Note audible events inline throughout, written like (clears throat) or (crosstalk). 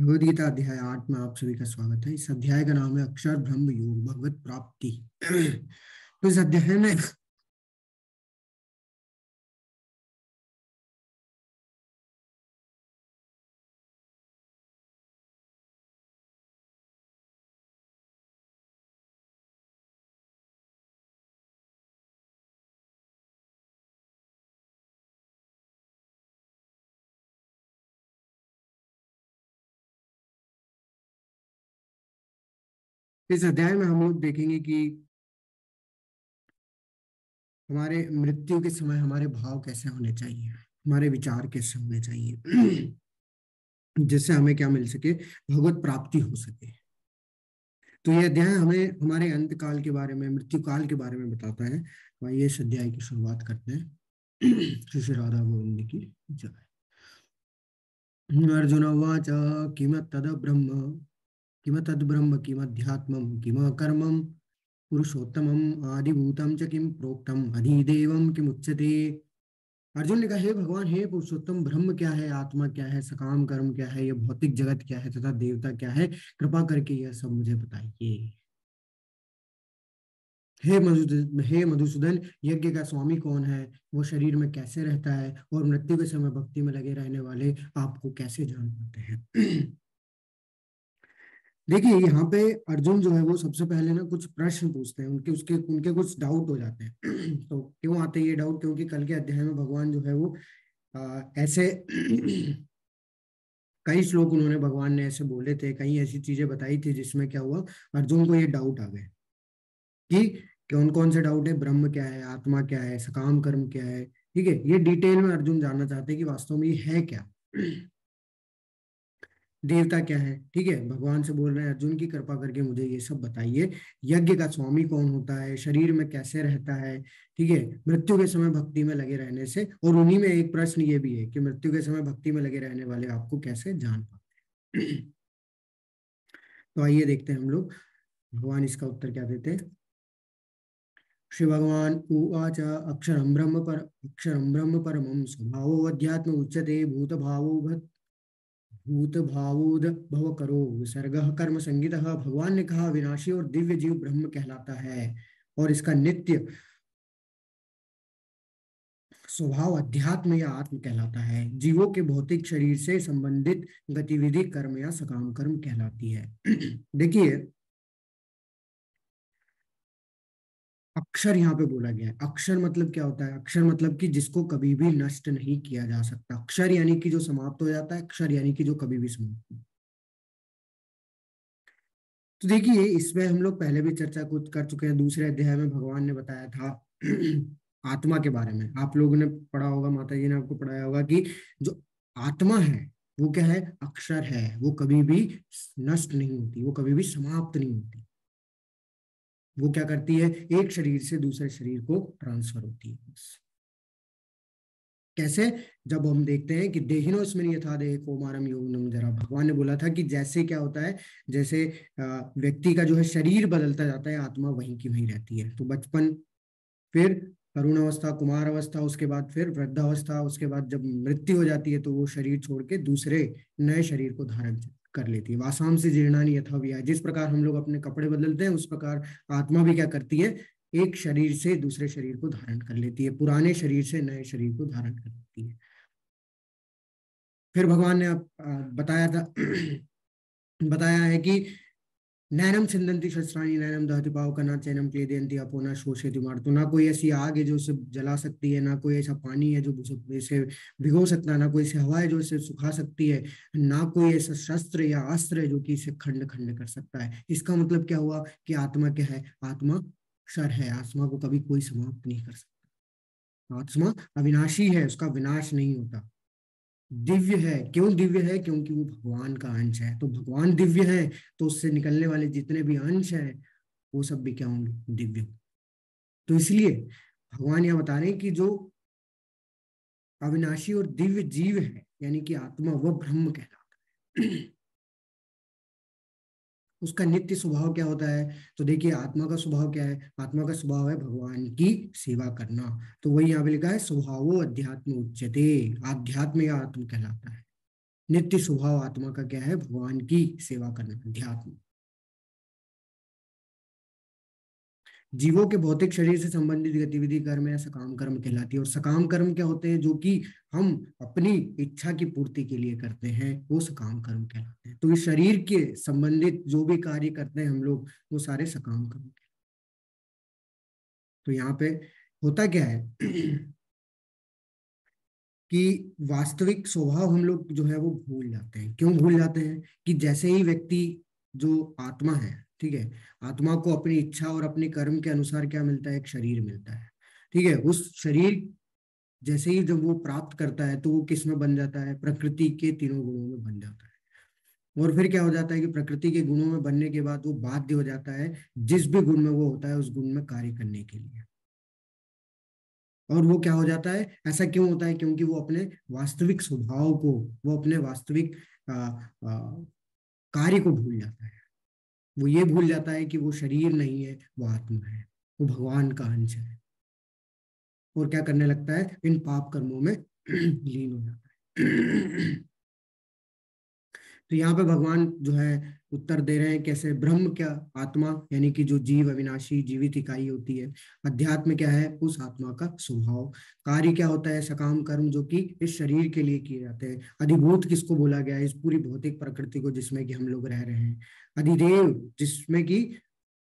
भगवदगीता अध्याय आठ में आप सभी का स्वागत है। इस अध्याय का नाम है अक्षर ब्रह्म योग भगवत प्राप्ति। (clears throat) तो इस अध्याय में इस अध्याय में हम लोग देखेंगे कि हमारे मृत्यु के समय हमारे भाव कैसे होने चाहिए, हमारे विचार कैसे होने चाहिए, जिससे हमें क्या मिल सके, भगवत प्राप्ति हो सके। तो ये अध्याय हमें हमारे अंत काल के बारे में मृत्यु काल के बारे में बताता है। आइए इस अध्याय की शुरुआत करते हैं। श्री राधा गोविंद की जय। अर्जुन उवाच किमत् तद ब्रह्म? किम तद्ब्रह्म किमध्यात्मं किम कर्मं पुरुषोत्तमम्, आदिभूतं च किम प्रोक्तम अधिदेवम किमुच्यते? अर्जुन ने कहा, हे भगवान, हे पुरुषोत्तम, ब्रह्म क्या है? आत्मा क्या है? सकाम कर्म क्या है? ये भौतिक जगत क्या है? तथा देवता क्या है? कृपा करके यह सब मुझे बताइए। हे मधुसूदन हे मधुसूदन, यज्ञ का स्वामी कौन है? वो शरीर में कैसे रहता है? और मृत्यु के समय भक्ति में लगे रहने वाले आपको कैसे जान पाते हैं? देखिए यहाँ पे अर्जुन जो है वो सबसे पहले ना कुछ प्रश्न पूछते हैं उनके उसके उनके कुछ डाउट हो जाते हैं। (clears throat) तो क्यों आते हैं ये डाउट क्योंकि कल के अध्याय में भगवान जो है वो आ, ऐसे (clears throat) कई श्लोक उन्होंने भगवान ने ऐसे बोले थे कई ऐसी चीज़ें बताई थी जिसमें क्या हुआ अर्जुन को ये डाउट आ गए कि कौन कौन से डाउट है? ब्रह्म क्या है? आत्मा क्या है? सकाम कर्म क्या है? ठीक है ये डिटेल में अर्जुन जानना चाहते हैं कि वास्तव में ये है क्या। (clears throat) देवता क्या है? ठीक है, भगवान से बोल रहे हैं, अर्जुन की कृपा करके मुझे ये सब बताइए, यज्ञ का स्वामी कौन होता है? शरीर में कैसे रहता है? ठीक है, मृत्यु के समय भक्ति में लगे रहने से, और उन्हीं में एक प्रश्न ये भी है कि मृत्यु के समय भक्ति में लगे रहने वाले आपको कैसे जान पाते हैं? (clears throat) तो आइए देखते हैं हम लोग, भगवान इसका उत्तर क्या देते हैं? श्री भगवान उवाच अक्षरम ब्रह्म पर अक्षरम ब्रह्म परम स्वभाव अध्यात्म उच्चते भूत भावो भत भावोद भव करो विसर्ग कर्म संगीत भगवान ने कहा विनाशी और दिव्य जीव ब्रह्म कहलाता है और इसका नित्य स्वभाव अध्यात्म या आत्म कहलाता है। जीवों के भौतिक शरीर से संबंधित गतिविधि कर्म या सकाम कर्म कहलाती है। (clears throat) देखिए अक्षर यहाँ पे बोला गया है। अक्षर मतलब क्या होता है? अक्षर मतलब कि जिसको कभी भी नष्ट नहीं किया जा सकता। अक्षर यानी कि जो समाप्त हो जाता है, अक्षर यानी कि जो कभी भी समाप्त तो देखिए, इसमें हम लोग पहले भी चर्चा कुछ कर चुके हैं। दूसरे अध्याय में भगवान ने बताया था (clears throat) आत्मा के बारे में। आप लोगों ने पढ़ा होगा, माता जी ने आपको पढ़ाया होगा कि जो आत्मा है, वो क्या है? अक्षर है। वो कभी भी नष्ट नहीं होती, वो कभी भी समाप्त नहीं होती। वो क्या करती है? एक शरीर से दूसरे शरीर को ट्रांसफ़र होती है कैसे? जब हम देखते हैं कि देहिनो स्मृन यथा देह कोमारम योगनम जरा। भगवान ने बोला था कि जैसे क्या होता है, जैसे व्यक्ति का जो है शरीर बदलता जाता है, आत्मा वहीं की वहीं रहती है। तो बचपन, फिर तरुण अवस्था कुमार अवस्था उसके बाद फिर वृद्धावस्था, उसके बाद जब मृत्यु हो जाती है तो वो शरीर छोड़ के दूसरे नए शरीर को धारण कर लेती है। वासाम से जीर्णानी यथा भी है जिस प्रकार हम लोग अपने कपड़े बदलते हैं, उस प्रकार आत्मा भी क्या करती है? एक शरीर से दूसरे शरीर को धारण कर लेती है। पुराने शरीर से नए शरीर को धारण कर लेती है। फिर भगवान ने बताया था, (clears throat) बताया है कि नैनम छिंदंती शस्त्राणी, नैनम दहति पाव का ना चैनम क्लेदयंती अपो ना शोषेति मार तो ना कोई ऐसी आग है जो उसे जला सकती है, ना कोई ऐसा पानी है जो इसे भिगो सकता है, ना कोई ऐसी हवा है जो इसे सुखा सकती है, ना कोई ऐसा शस्त्र या अस्त्र है जो कि इसे खंड खंड कर सकता है। इसका मतलब क्या हुआ कि आत्मा क्या है? आत्मा क्षर है। आत्मा को कभी कोई समाप्त नहीं कर सकता। आत्मा अविनाशी है, उसका विनाश नहीं होता। दिव्य है। क्यों दिव्य है? क्योंकि वो भगवान का अंश है। तो भगवान दिव्य है तो उससे निकलने वाले जितने भी अंश है, वो सब भी क्या होंगे? दिव्य तो इसलिए भगवान यह बता रहे हैं कि जो अविनाशी और दिव्य जीव है, यानी कि आत्मा वह ब्रह्म कहलाता है। उसका नित्य स्वभाव क्या होता है? तो देखिए, आत्मा का स्वभाव क्या है? आत्मा का स्वभाव है भगवान की सेवा करना। तो वही यहाँ पे लिखा है, स्वभाव अध्यात्म उच्चते आध्यात्म या आत्म कहलाता है। नित्य स्वभाव आत्मा का क्या है? भगवान की सेवा करना, अध्यात्म। जीवों के भौतिक शरीर से संबंधित गतिविधि, कर्म या सकाम कर्म कहलाती है। और सकाम कर्म क्या होते हैं? जो कि हम अपनी इच्छा की पूर्ति के लिए करते हैं, वो सकाम कर्म कहलाते हैं। तो इस शरीर के संबंधित जो भी कार्य करते हैं हम लोग, वो सारे सकाम कर्म तो यहाँ पे होता क्या है? कि वास्तविक स्वभाव हम लोग जो है वो भूल जाते हैं। क्यों भूल जाते हैं? कि जैसे ही व्यक्ति, जो आत्मा है ठीक है? आत्मा को अपनी इच्छा और अपने कर्म के अनुसार क्या मिलता है? एक शरीर मिलता है। ठीक है? उस शरीर जैसे ही जब वो प्राप्त करता है तो वो किसमें बन जाता है? प्रकृति के तीनों गुणों में बन जाता है। और फिर क्या हो जाता है कि प्रकृति के गुणों में बनने के बाद वो बाध्य हो जाता है, जिस भी गुण में वो होता है, उस गुण में कार्य करने के लिए। और वो क्या हो जाता है? ऐसा क्यों होता है? क्योंकि वो अपने वास्तविक स्वभाव को, वो अपने वास्तविक कार्य को भूल जाता है। वो ये भूल जाता है कि वो शरीर नहीं है, वो आत्मा है, वो भगवान का अंश है। और क्या करने लगता है? इन पाप कर्मों में (clears throat) लीन हो जाता है। (clears throat) तो यहाँ पे भगवान जो है उत्तर दे रहे हैं कैसे ब्रह्म क्या आत्मा, यानी कि जो जीव अविनाशी, जीवित इकाई होती है, अध्यात्म क्या है, उस आत्मा का स्वभाव। कार्य क्या होता है, सकाम कर्म जो कि इस शरीर के लिए किए जाते हैं। अधिभूत किसको बोला गया है, इस पूरी भौतिक प्रकृति को जिसमें कि हम लोग रह रहे हैं। अधिदेव, जिसमें कि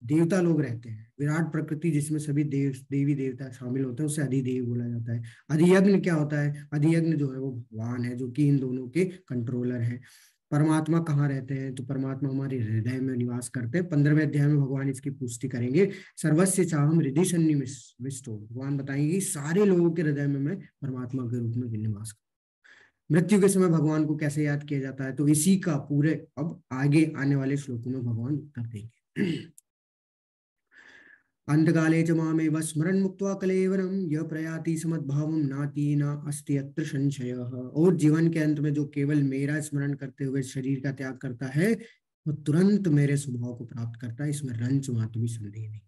देवता लोग रहते हैं। विराट प्रकृति जिसमें सभी देव, देवी देवता शामिल होते हैं, उसे अधिदेव बोला जाता है। अधियज्ञ क्या होता है, अधियज्ञ जो है वो भगवान है, जो कि इन दोनों के कंट्रोलर है। परमात्मा कहाँ रहते हैं? तो परमात्मा हमारे हृदय में निवास करते हैं। पंद्रहवें अध्याय में भगवान इसकी पुष्टि करेंगे। सर्वस्व चाहम हृदय सन्निविष्टो भगवान बताएँगे सारे लोगों के हृदय में मैं परमात्मा के रूप में निवास कर। मृत्यु के समय भगवान को कैसे याद किया जाता है? तो इसी का पूरे अब आगे आने वाले श्लोकों में भगवान उत्तर देंगे। अंतकाले च मामेव स्मरण मुक्त कलेवरम यह प्रयाति समद्भाव नाती न अस्ति अत्र संशय। और जीवन के अंत में जो केवल मेरा स्मरण करते हुए शरीर का त्याग करता है, वो तुरंत मेरे स्वभाव को प्राप्त करता है, इसमें रंच मात्र भी संदेह नहीं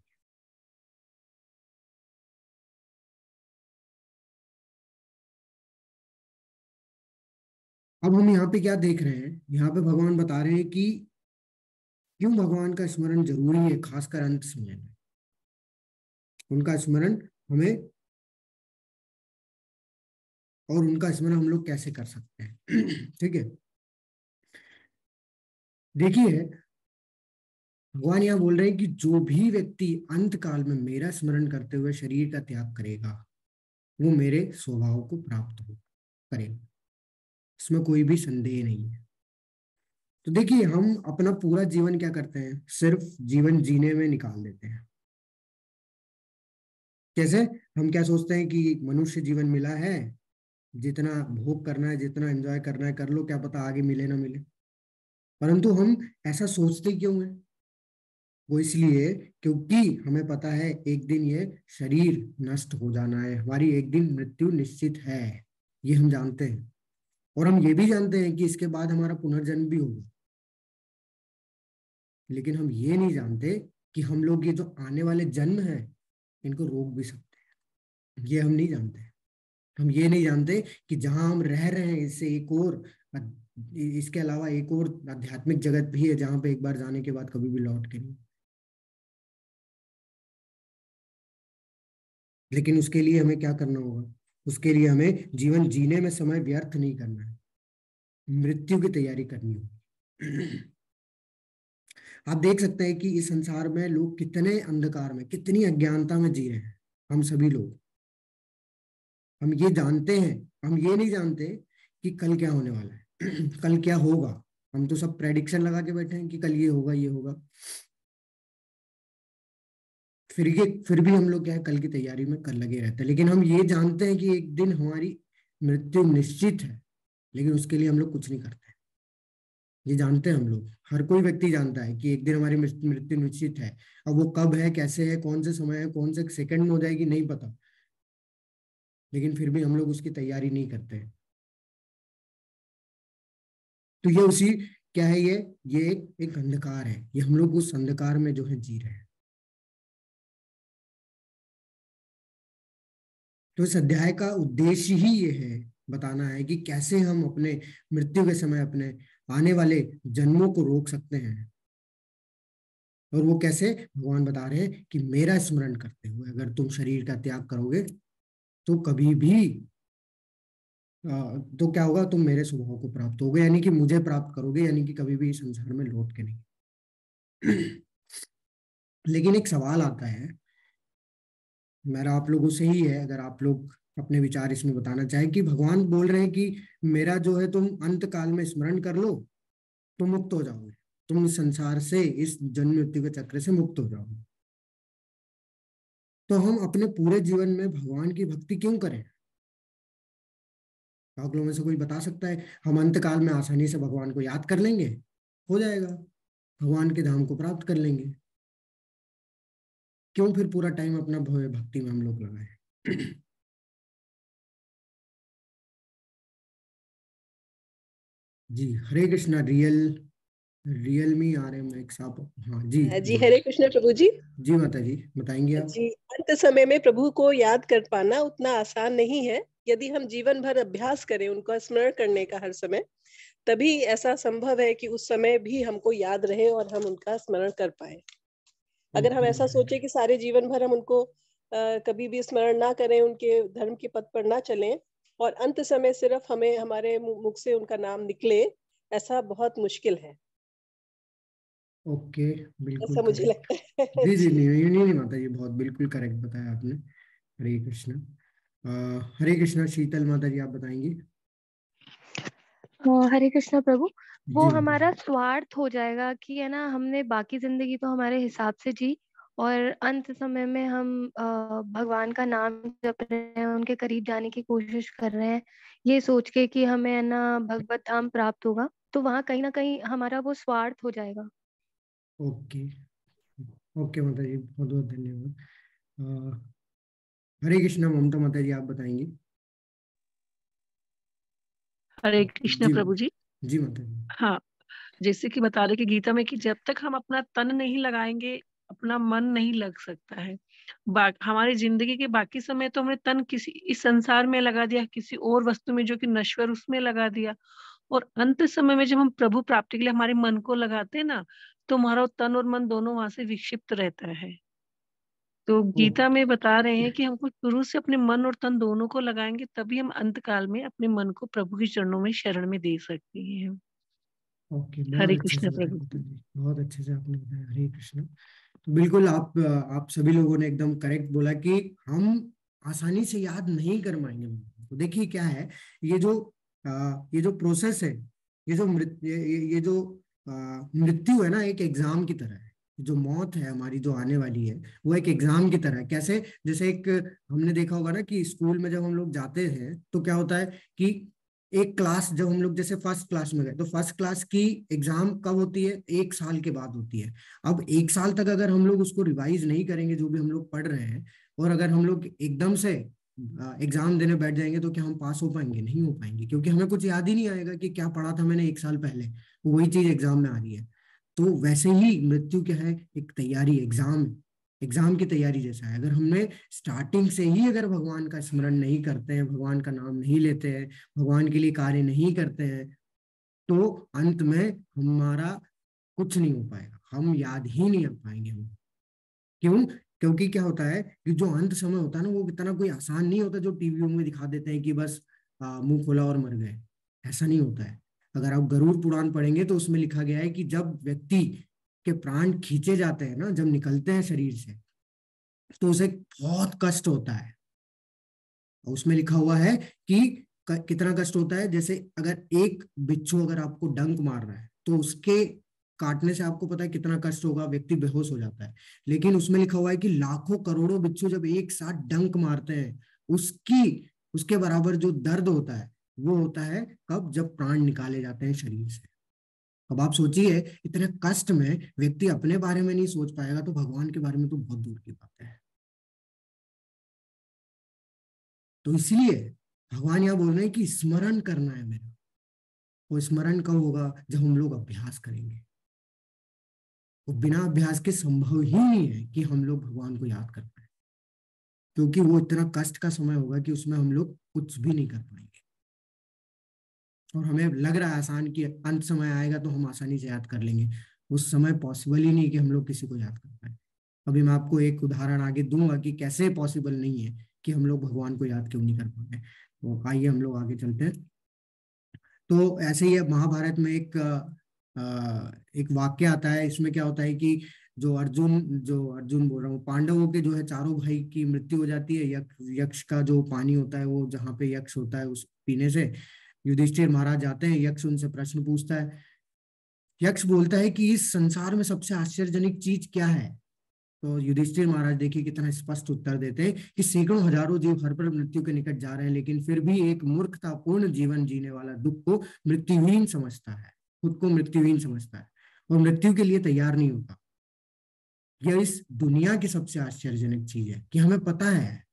अब हम यहाँ पे क्या देख रहे हैं? यहाँ पे भगवान बता रहे हैं कि क्यों भगवान का स्मरण ज़रूरी है, खासकर अंत समय में? उनका स्मरण हमें और उनका स्मरण हम लोग कैसे कर सकते हैं? (clears throat) ठीक है? देखिए, भगवान यहाँ बोल रहे हैं कि जो भी व्यक्ति अंत काल में मेरा स्मरण करते हुए शरीर का त्याग करेगा, वो मेरे स्वभाव को प्राप्त हो, करेगा। इसमें कोई भी संदेह नहीं है। तो देखिए, हम अपना पूरा जीवन क्या करते हैं? सिर्फ़ जीवन जीने में निकाल देते हैं। कैसे? हम क्या सोचते हैं कि मनुष्य जीवन मिला है? जितना भोग करना है, जितना एंजॉय करना है, कर लो, क्या पता आगे मिले ना मिले। परंतु हम ऐसा सोचते क्यों हैं? वो इसलिए क्योंकि हमें पता है एक दिन ये शरीर नष्ट हो जाना है, हमारी एक दिन मृत्यु निश्चित है, ये हम जानते हैं। और हम ये भी जानते हैं कि इसके बाद हमारा पुनर्जन्म भी होगा। लेकिन हम ये नहीं जानते कि हम लोग ये जो आने वाले जन्म है इनको रोक भी सकते हैं। ये हम नहीं जानते। हम ये नहीं जानते कि जहाँ हम रह रहे हैं, इससे एक और इसके अलावा एक और आध्यात्मिक जगत भी है जहाँ पे एक बार जाने के बाद कभी भी लौट के नहीं। लेकिन उसके लिए हमें क्या करना होगा? उसके लिए हमें जीवन जीने में समय व्यर्थ नहीं करना है। मृत्यु की तैयारी करनी होगी। आप देख सकते हैं कि इस संसार में लोग कितने अंधकार में, कितनी अज्ञानता में जी रहे हैं, हम सभी लोग। हम ये जानते हैं, हम ये नहीं जानते कि कल क्या होने वाला है, (clears throat) कल क्या होगा। हम तो सब प्रेडिक्शन लगा के बैठे हैं कि कल ये होगा ये होगा। फिर ये, फिर भी हम लोग क्या है, कल की तैयारी में कर लगे रहते हैं। लेकिन हम ये जानते हैं कि एक दिन हमारी मृत्यु निश्चित है, लेकिन उसके लिए हम लोग कुछ नहीं करते। ये जानते हैं हम लोग। हर कोई व्यक्ति जानता है कि एक दिन हमारी मृत्यु निश्चित है। अब वो कब है, कैसे है, कौन से समय है, कौन से सेकंड में हो जाएगी, नहीं पता। लेकिन फिर भी हम लोग उसकी तैयारी नहीं करते। तो ये उसी, क्या है ये? ये एक एक अंधकार है। ये हम लोग उस अंधकार में जो है जी रहे हैं। तो इस अध्याय का उद्देश्य ही ये है, बताना है कि कैसे हम अपने मृत्यु के समय अपने आने वाले जन्मों को रोक सकते हैं। और वो कैसे? भगवान बता रहे हैं कि मेरा स्मरण करते हुए अगर तुम शरीर का त्याग करोगे तो कभी भी तो क्या होगा? तुम मेरे स्वभाव को प्राप्त होगे, यानी कि मुझे प्राप्त करोगे, यानी कि कभी भी संसार में लौट के नहीं। लेकिन एक सवाल आता है, मेरा आप लोगों से ही है, अगर आप लोग अपने विचार इसमें बताना चाहे कि भगवान बोल रहे हैं कि मेरा जो है तुम अंत काल में स्मरण कर लो तो मुक्त हो जाओगे। तुम संसार से, इस जन्म मृत्यु के चक्र से मुक्त हो जाओगे। तो हम अपने पूरे जीवन में भगवान की भक्ति क्यों करें? आप लोगों में से कोई बता सकता है, हम अंत काल में आसानी से भगवान को याद कर लेंगे, हो जाएगा। भगवान के धाम को प्राप्त कर लेंगे। क्यों फिर पूरा टाइम अपना भक्ति में हम लोग लगाए? जी हरे कृष्णा रियल रियलमी आ रहे हैं साहब हाँ जी जी हरे कृष्ण प्रभु जी। जी माता जी बताएँगे आप। जी अंत समय में प्रभु को याद कर पाना उतना आसान नहीं है। यदि हम जीवन भर अभ्यास करें उनका स्मरण करने का हर समय तभी ऐसा संभव है कि उस समय भी हमको याद रहे और हम उनका स्मरण कर पाए। अगर हम ऐसा सोचे कि सारे जीवन भर हम उनको आ, कभी भी स्मरण ना करें उनके धर्म के पद पर ना चलें और अंत समय सिर्फ़ हमें हमारे मुख से उनका नाम निकले ऐसा बहुत मुश्किल है। ओके बिल्कुल ऐसा मुझे लगता है। जी जी नहीं नहीं नहीं माता जी बहुत बिल्कुल करेक्ट बताया आपने। हरे कृष्ण। हरे कृष्ण शीतल माता जी आप बताएँगे? हरे कृष्ण प्रभु वो हमारा स्वार्थ हो जाएगा कि है ना हमने बाकी ज़िंदगी तो हमारे हिसाब से जी और अंत समय में हम भगवान का नाम जप रहे हैं उनके करीब जाने की कोशिश कर रहे हैं। ये सोच के कि हमें ना भगवत धाम प्राप्त होगा तो वहाँ कहीं ना कहीं हमारा वो स्वार्थ हो जाएगा। ओके। ओके माता जी बहुत बहुत धन्यवाद। हरे कृष्णा ममता माता जी आप बताएँगे? हरे कृष्ण प्रभु जी। जी माता जी। हाँ जैसे कि बता रहे कि गीता में कि जब तक हम अपना तन नहीं लगाएँगे अपना मन नहीं लग सकता है। हमारी ज़िंदगी के बाकी समय तो हमने तन किसी इस संसार में लगा दिया किसी और वस्तु में जो कि नश्वर उसमें लगा दिया। और अंत समय में जब हम प्रभु प्राप्ति के लिए हमारे मन को लगाते हैं ना तो हमारा तन और मन दोनों वहाँ से विक्षिप्त रहता है। तो गीता में बता रहे हैं कि हमको शुरू से अपने मन और तन दोनों को लगाएँगे तभी हम अंत काल में अपने मन को प्रभु के चरणों में शरण में दे सकते हैं। ओके हरे कृष्ण प्रभु। बहुत अच्छे से आपने बताया हरे कृष्ण। बिल्कुल आप आप सभी लोगों ने एकदम करेक्ट बोला कि हम आसानी से याद नहीं कर पाएँगे। तो देखिए क्या है ये जो ये जो प्रोसेस है ये जो मृत्यु ये, ये जो मृत्यु है ना एक एग्ज़ाम की तरह है। जो मौत है हमारी जो आने वाली है वो एक एग्ज़ाम की तरह है। कैसे? जैसे एक हमने देखा होगा ना कि स्कूल में जब हम लोग जाते हैं तो क्या होता है कि एक क्लास जब हम लोग जैसे फ़र्स्ट क्लास में गए तो फ़र्स्ट क्लास की एग्ज़ाम कब होती है? एक साल के बाद होती है। अब एक साल तक अगर हम लोग उसको रिवाइज नहीं करेंगे, जो भी हम लोग पढ़ रहे हैं, और अगर हम लोग एकदम से एग्ज़ाम देने बैठ जाएँगे तो क्या हम पास हो पाएँगे? नहीं हो पाएँगे, क्योंकि हमें कुछ याद ही नहीं आएगा कि क्या पढ़ा था मैंने एक साल पहले। वही चीज़ एग्ज़ाम में आ रही है। तो वैसे ही मृत्यु क्या है? एक तैयारी एग्ज़ाम एग्ज़ाम की तैयारी जैसा है। अगर हमने स्टार्टिंग से ही अगर भगवान का स्मरण नहीं करते हैं, भगवान का नाम नहीं लेते हैं, भगवान के लिए कार्य नहीं करते हैं तो अंत में हमारा कुछ नहीं हो पाएगा। हम याद ही नहीं आ पाएँगे हम क्यों? क्योंकि क्या होता है कि जो अंत समय होता है ना, वो इतना कोई आसान नहीं होता जो टीवी में दिखा देते हैं कि बस मुँह खोला और मर गए। ऐसा नहीं होता है। अगर आप गरुड़ पुराण पढ़ेंगे तो उसमें लिखा गया है कि जब व्यक्ति के प्राण खींचे जाते हैं ना, जब निकलते हैं शरीर से तो उसे बहुत कष्ट होता है। उसमें लिखा हुआ है कि, कितना कष्ट होता है? जैसे अगर एक बिच्छू अगर आपको डंक मार रहा है तो उसके काटने से आपको पता है कितना कष्ट होगा, व्यक्ति बेहोश हो जाता है। लेकिन उसमें लिखा हुआ है कि लाखों करोड़ों बिच्छू जब एक साथ डंक मारते हैं, उसकी, उसके बराबर जो दर्द होता है, वो होता है कब? जब प्राण निकाले जाते हैं शरीर से। अब आप सोचिए, इतने कष्ट में व्यक्ति अपने बारे में नहीं सोच पाएगा तो भगवान के बारे में तो बहुत दूर की बात है। तो इसलिए भगवान यहाँ बोल रहे हैं कि स्मरण करना है मेरा। वो स्मरण कब होगा? जब हम लोग अभ्यास करेंगे। वो बिना अभ्यास के संभव ही नहीं है कि हम लोग भगवान को याद कर पाए। क्योंकि वो इतना कष्ट का समय होगा कि उसमें हम लोग कुछ भी नहीं कर पाएँगे। और हमें लग रहा है आसान कि अंत समय आएगा तो हम आसानी से याद कर लेंगे। उस समय पॉसिबल ही नहीं कि हम लोग किसी को याद कर पाए। अभी मैं आपको एक उदाहरण आगे दूँगा कि कैसे पॉसिबल नहीं है कि हम लोग भगवान को याद क्यों नहीं कर पा रहे तो आइए हम लोग आगे चलते हैं। तो ऐसे ही महाभारत में एक एक वाक्य आता है। इसमें क्या होता है कि जो अर्जुन जो अर्जुन बोल रहा हूँ, पांडवों के जो है चारों भाई की मृत्यु हो जाती है। यक्ष यक्ष का जो पानी होता है वो जहाँ पे यक्ष होता है उस पीने से। युधिष्ठिर महाराज जाते हैं, यक्ष उनसे प्रश्न पूछता है। यक्ष बोलता है कि इस संसार में सबसे आश्चर्यजनक चीज़ क्या है? तो युधिष्ठिर महाराज देखिए कितना स्पष्ट उत्तर देते हैं कि सैकड़ों हज़ारों जीव हर पर मृत्यु के निकट जा रहे हैं, लेकिन फिर भी एक मूर्खतापूर्ण जीवन जीने वाला दुख को मृत्युहीन समझता है, खुद को मृत्युहीन समझता है और मृत्यु के लिए तैयार नहीं होता। यह इस दुनिया की सबसे आश्चर्यजनक चीज़ है कि हमें पता है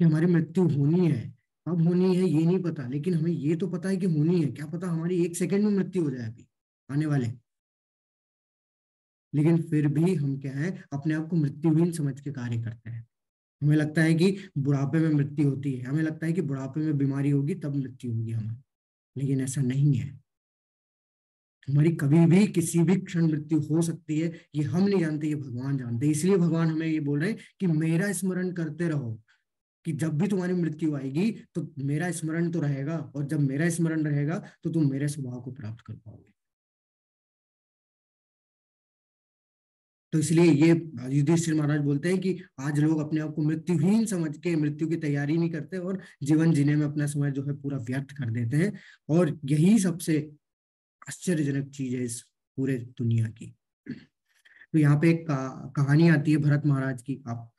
कि हमारी मृत्यु होनी है कब होनी है, ये नहीं पता, लेकिन हमें ये तो पता है कि होनी है। क्या पता हमारी एक सेकंड में मृत्यु हो जाए अभी, आने वाले। लेकिन फिर भी हम क्या है, अपने आप को मृत्युहीन समझ के कार्य करते हैं। हमें लगता है कि बुढ़ापे में मृत्यु होती है, हमें लगता है कि बुढ़ापे में बीमारी होगी, तब मृत्यु होगी हमारी लेकिन ऐसा नहीं है। हमारी कभी भी किसी भी क्षण मृत्यु हो सकती है, ये हम नहीं जानते, ये भगवान जानते इसलिए भगवान हमें ये बोल रहे हैं कि मेरा स्मरण करते रहो कि जब भी तुम्हारी मृत्यु आएगी तो मेरा स्मरण तो रहेगा और जब मेरा स्मरण रहेगा तो तुम मेरे स्वभाव को प्राप्त कर पाओगे। तो इसलिए ये युधिष्ठिर महाराज बोलते हैं कि आज लोग अपने आप को मृत्युहीन समझ के मृत्यु की तैयारी नहीं करते और जीवन जीने में अपना समय जो है पूरा व्यर्थ कर देते हैं। और यही सबसे आश्चर्यजनक चीज़ है इस पूरे दुनिया की। तो यहाँ पे एक कहानी आती है भरत महाराज की। आप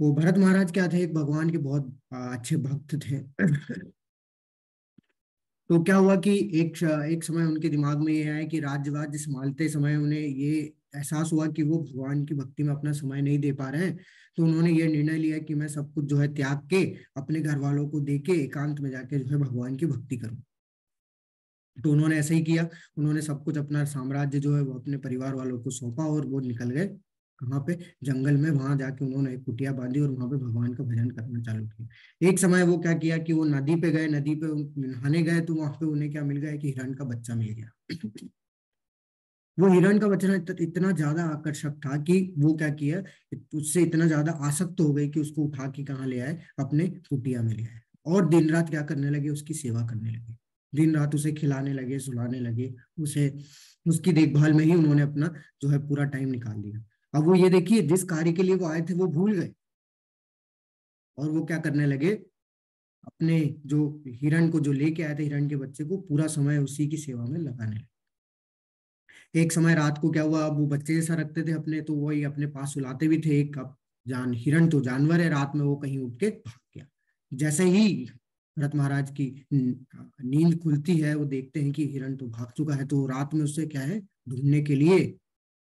वो भरत महाराज क्या थे? एक भगवान के बहुत अच्छे भक्त थे। तो क्या हुआ कि एक एक समय उनके दिमाग में ये आया कि राज्यवाद संभालते समय उन्हें ये एहसास हुआ कि वो भगवान की भक्ति में अपना समय नहीं दे पा रहे हैं। तो उन्होंने ये निर्णय लिया कि मैं सब कुछ जो है त्याग के, अपने घर वालों को दे के एकांत में जाके जो है भगवान की भक्ति करूँ। तो उन्होंने ऐसा ही किया। उन्होंने सब कुछ अपना साम्राज्य जो है वो अपने परिवार वालों को सौंपा और वो निकल गए। कहाँ पे जंगल में वहाँ जाके उन्होंने एक कुटिया बांधी और वहाँ पे भगवान का भजन करना चालू किया। एक समय वो क्या किया कि वो नदी पे गए, नदी पे नहाने गए तो वहाँ पे उन्हें क्या मिल गया कि हिरण का बच्चा मिल गया। वो हिरण का बच्चा इतना ज़्यादा आकर्षक था कि वो क्या किया, उससे इतना ज़्यादा आसक्त हो गई कि उसको उठा के कहा ले आए, अपने कुटिया में ले आए। और दिन रात क्या करने लगे, उसकी सेवा करने लगे। दिन रात उसे खिलाने लगे, सुलाने लगे, उसे, उसकी देखभाल में ही उन्होंने अपना जो है पूरा टाइम निकाल दिया। अब वो ये देखिए, जिस कार्य के लिए वो आए थे, वो भूल गए। और वो क्या करने लगे? अपने जो हिरण को जो लेके आए थे, हिरण के बच्चे को, पूरा समय उसी की सेवा में लगाने लगे। एक समय रात को क्या हुआ? अब वो बच्चे जैसा रखते थे अपने तो वही अपने पास सुलाते भी थे एक अब जान, हिरण तो जानवर है, रात में वो कहीं उठ के भाग गया। जैसे ही भरत महाराज की नींद खुलती है, वो देखते हैं कि हिरण तो भाग चुका है तो रात में उसे क्या है? ढूँढने के लिए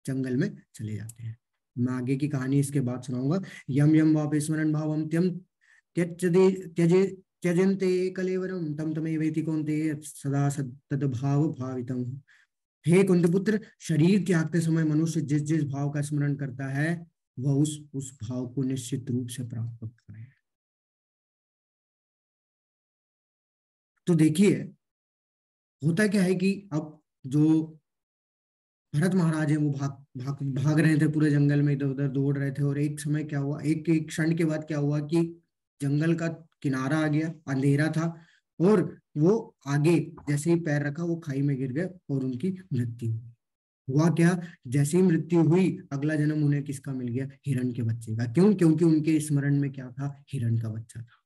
जंगल में चले जाते हैं। मैं आगे की कहानी इसके बाद सुनाऊँगा। यम यम वाप स्मरण भावम त्यम त्यजे त्यजंते कलेवरम तम तमे वेति कौनते सदा तद भाव भावितम हे कुंदपुत्र, शरीर त्यागते समय मनुष्य जिस जिस भाव का स्मरण करता है, वह उस उस भाव को निश्चित रूप से प्राप्त करता है। तो देखिए, होता क्या है कि अब जो भरत महाराज है, वो भाग भाग भाग रहे थे पूरे जंगल में इधर उधर दौड़ रहे थे और एक समय क्या हुआ, एक एक क्षण के बाद क्या हुआ कि जंगल का किनारा आ गया, अंधेरा था और वो आगे जैसे ही पैर रखा, वो खाई में गिर गए और उनकी मृत्यु। हुआ क्या, जैसे ही मृत्यु हुई, अगला जन्म उन्हें किसका मिल गया? हिरण के बच्चे का। क्यों? क्योंकि उनके स्मरण में क्या था? हिरण का बच्चा था।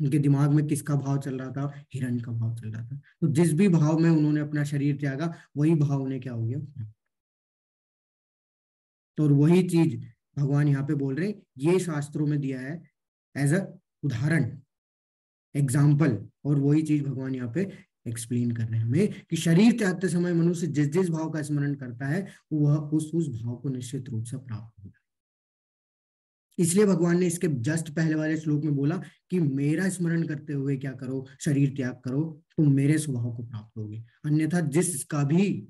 उनके दिमाग में किसका भाव चल रहा था? हिरण का भाव चल रहा था। तो जिस भी भाव में उन्होंने अपना शरीर त्यागा, वही भाव उन्हें क्या हो गया? तो वही चीज़ भगवान यहाँ पे बोल रहे ये शास्त्रों में दिया है एज अ उदाहरण एग्ज़ाम्पल और वही चीज़ भगवान यहाँ पे एक्सप्लेन कर रहे हैं हमें कि शरीर त्यागते समय मनुष्य जिस जिस भाव का स्मरण करता है, वह उस उस भाव को निश्चित रूप से प्राप्त होगा इसलिए भगवान ने इसके जस्ट पहले वाले श्लोक में बोला कि मेरा स्मरण करते हुए क्या करो, शरीर त्याग करो, तुम मेरे स्वभाव को प्राप्त होगे। अन्यथा जिसका भी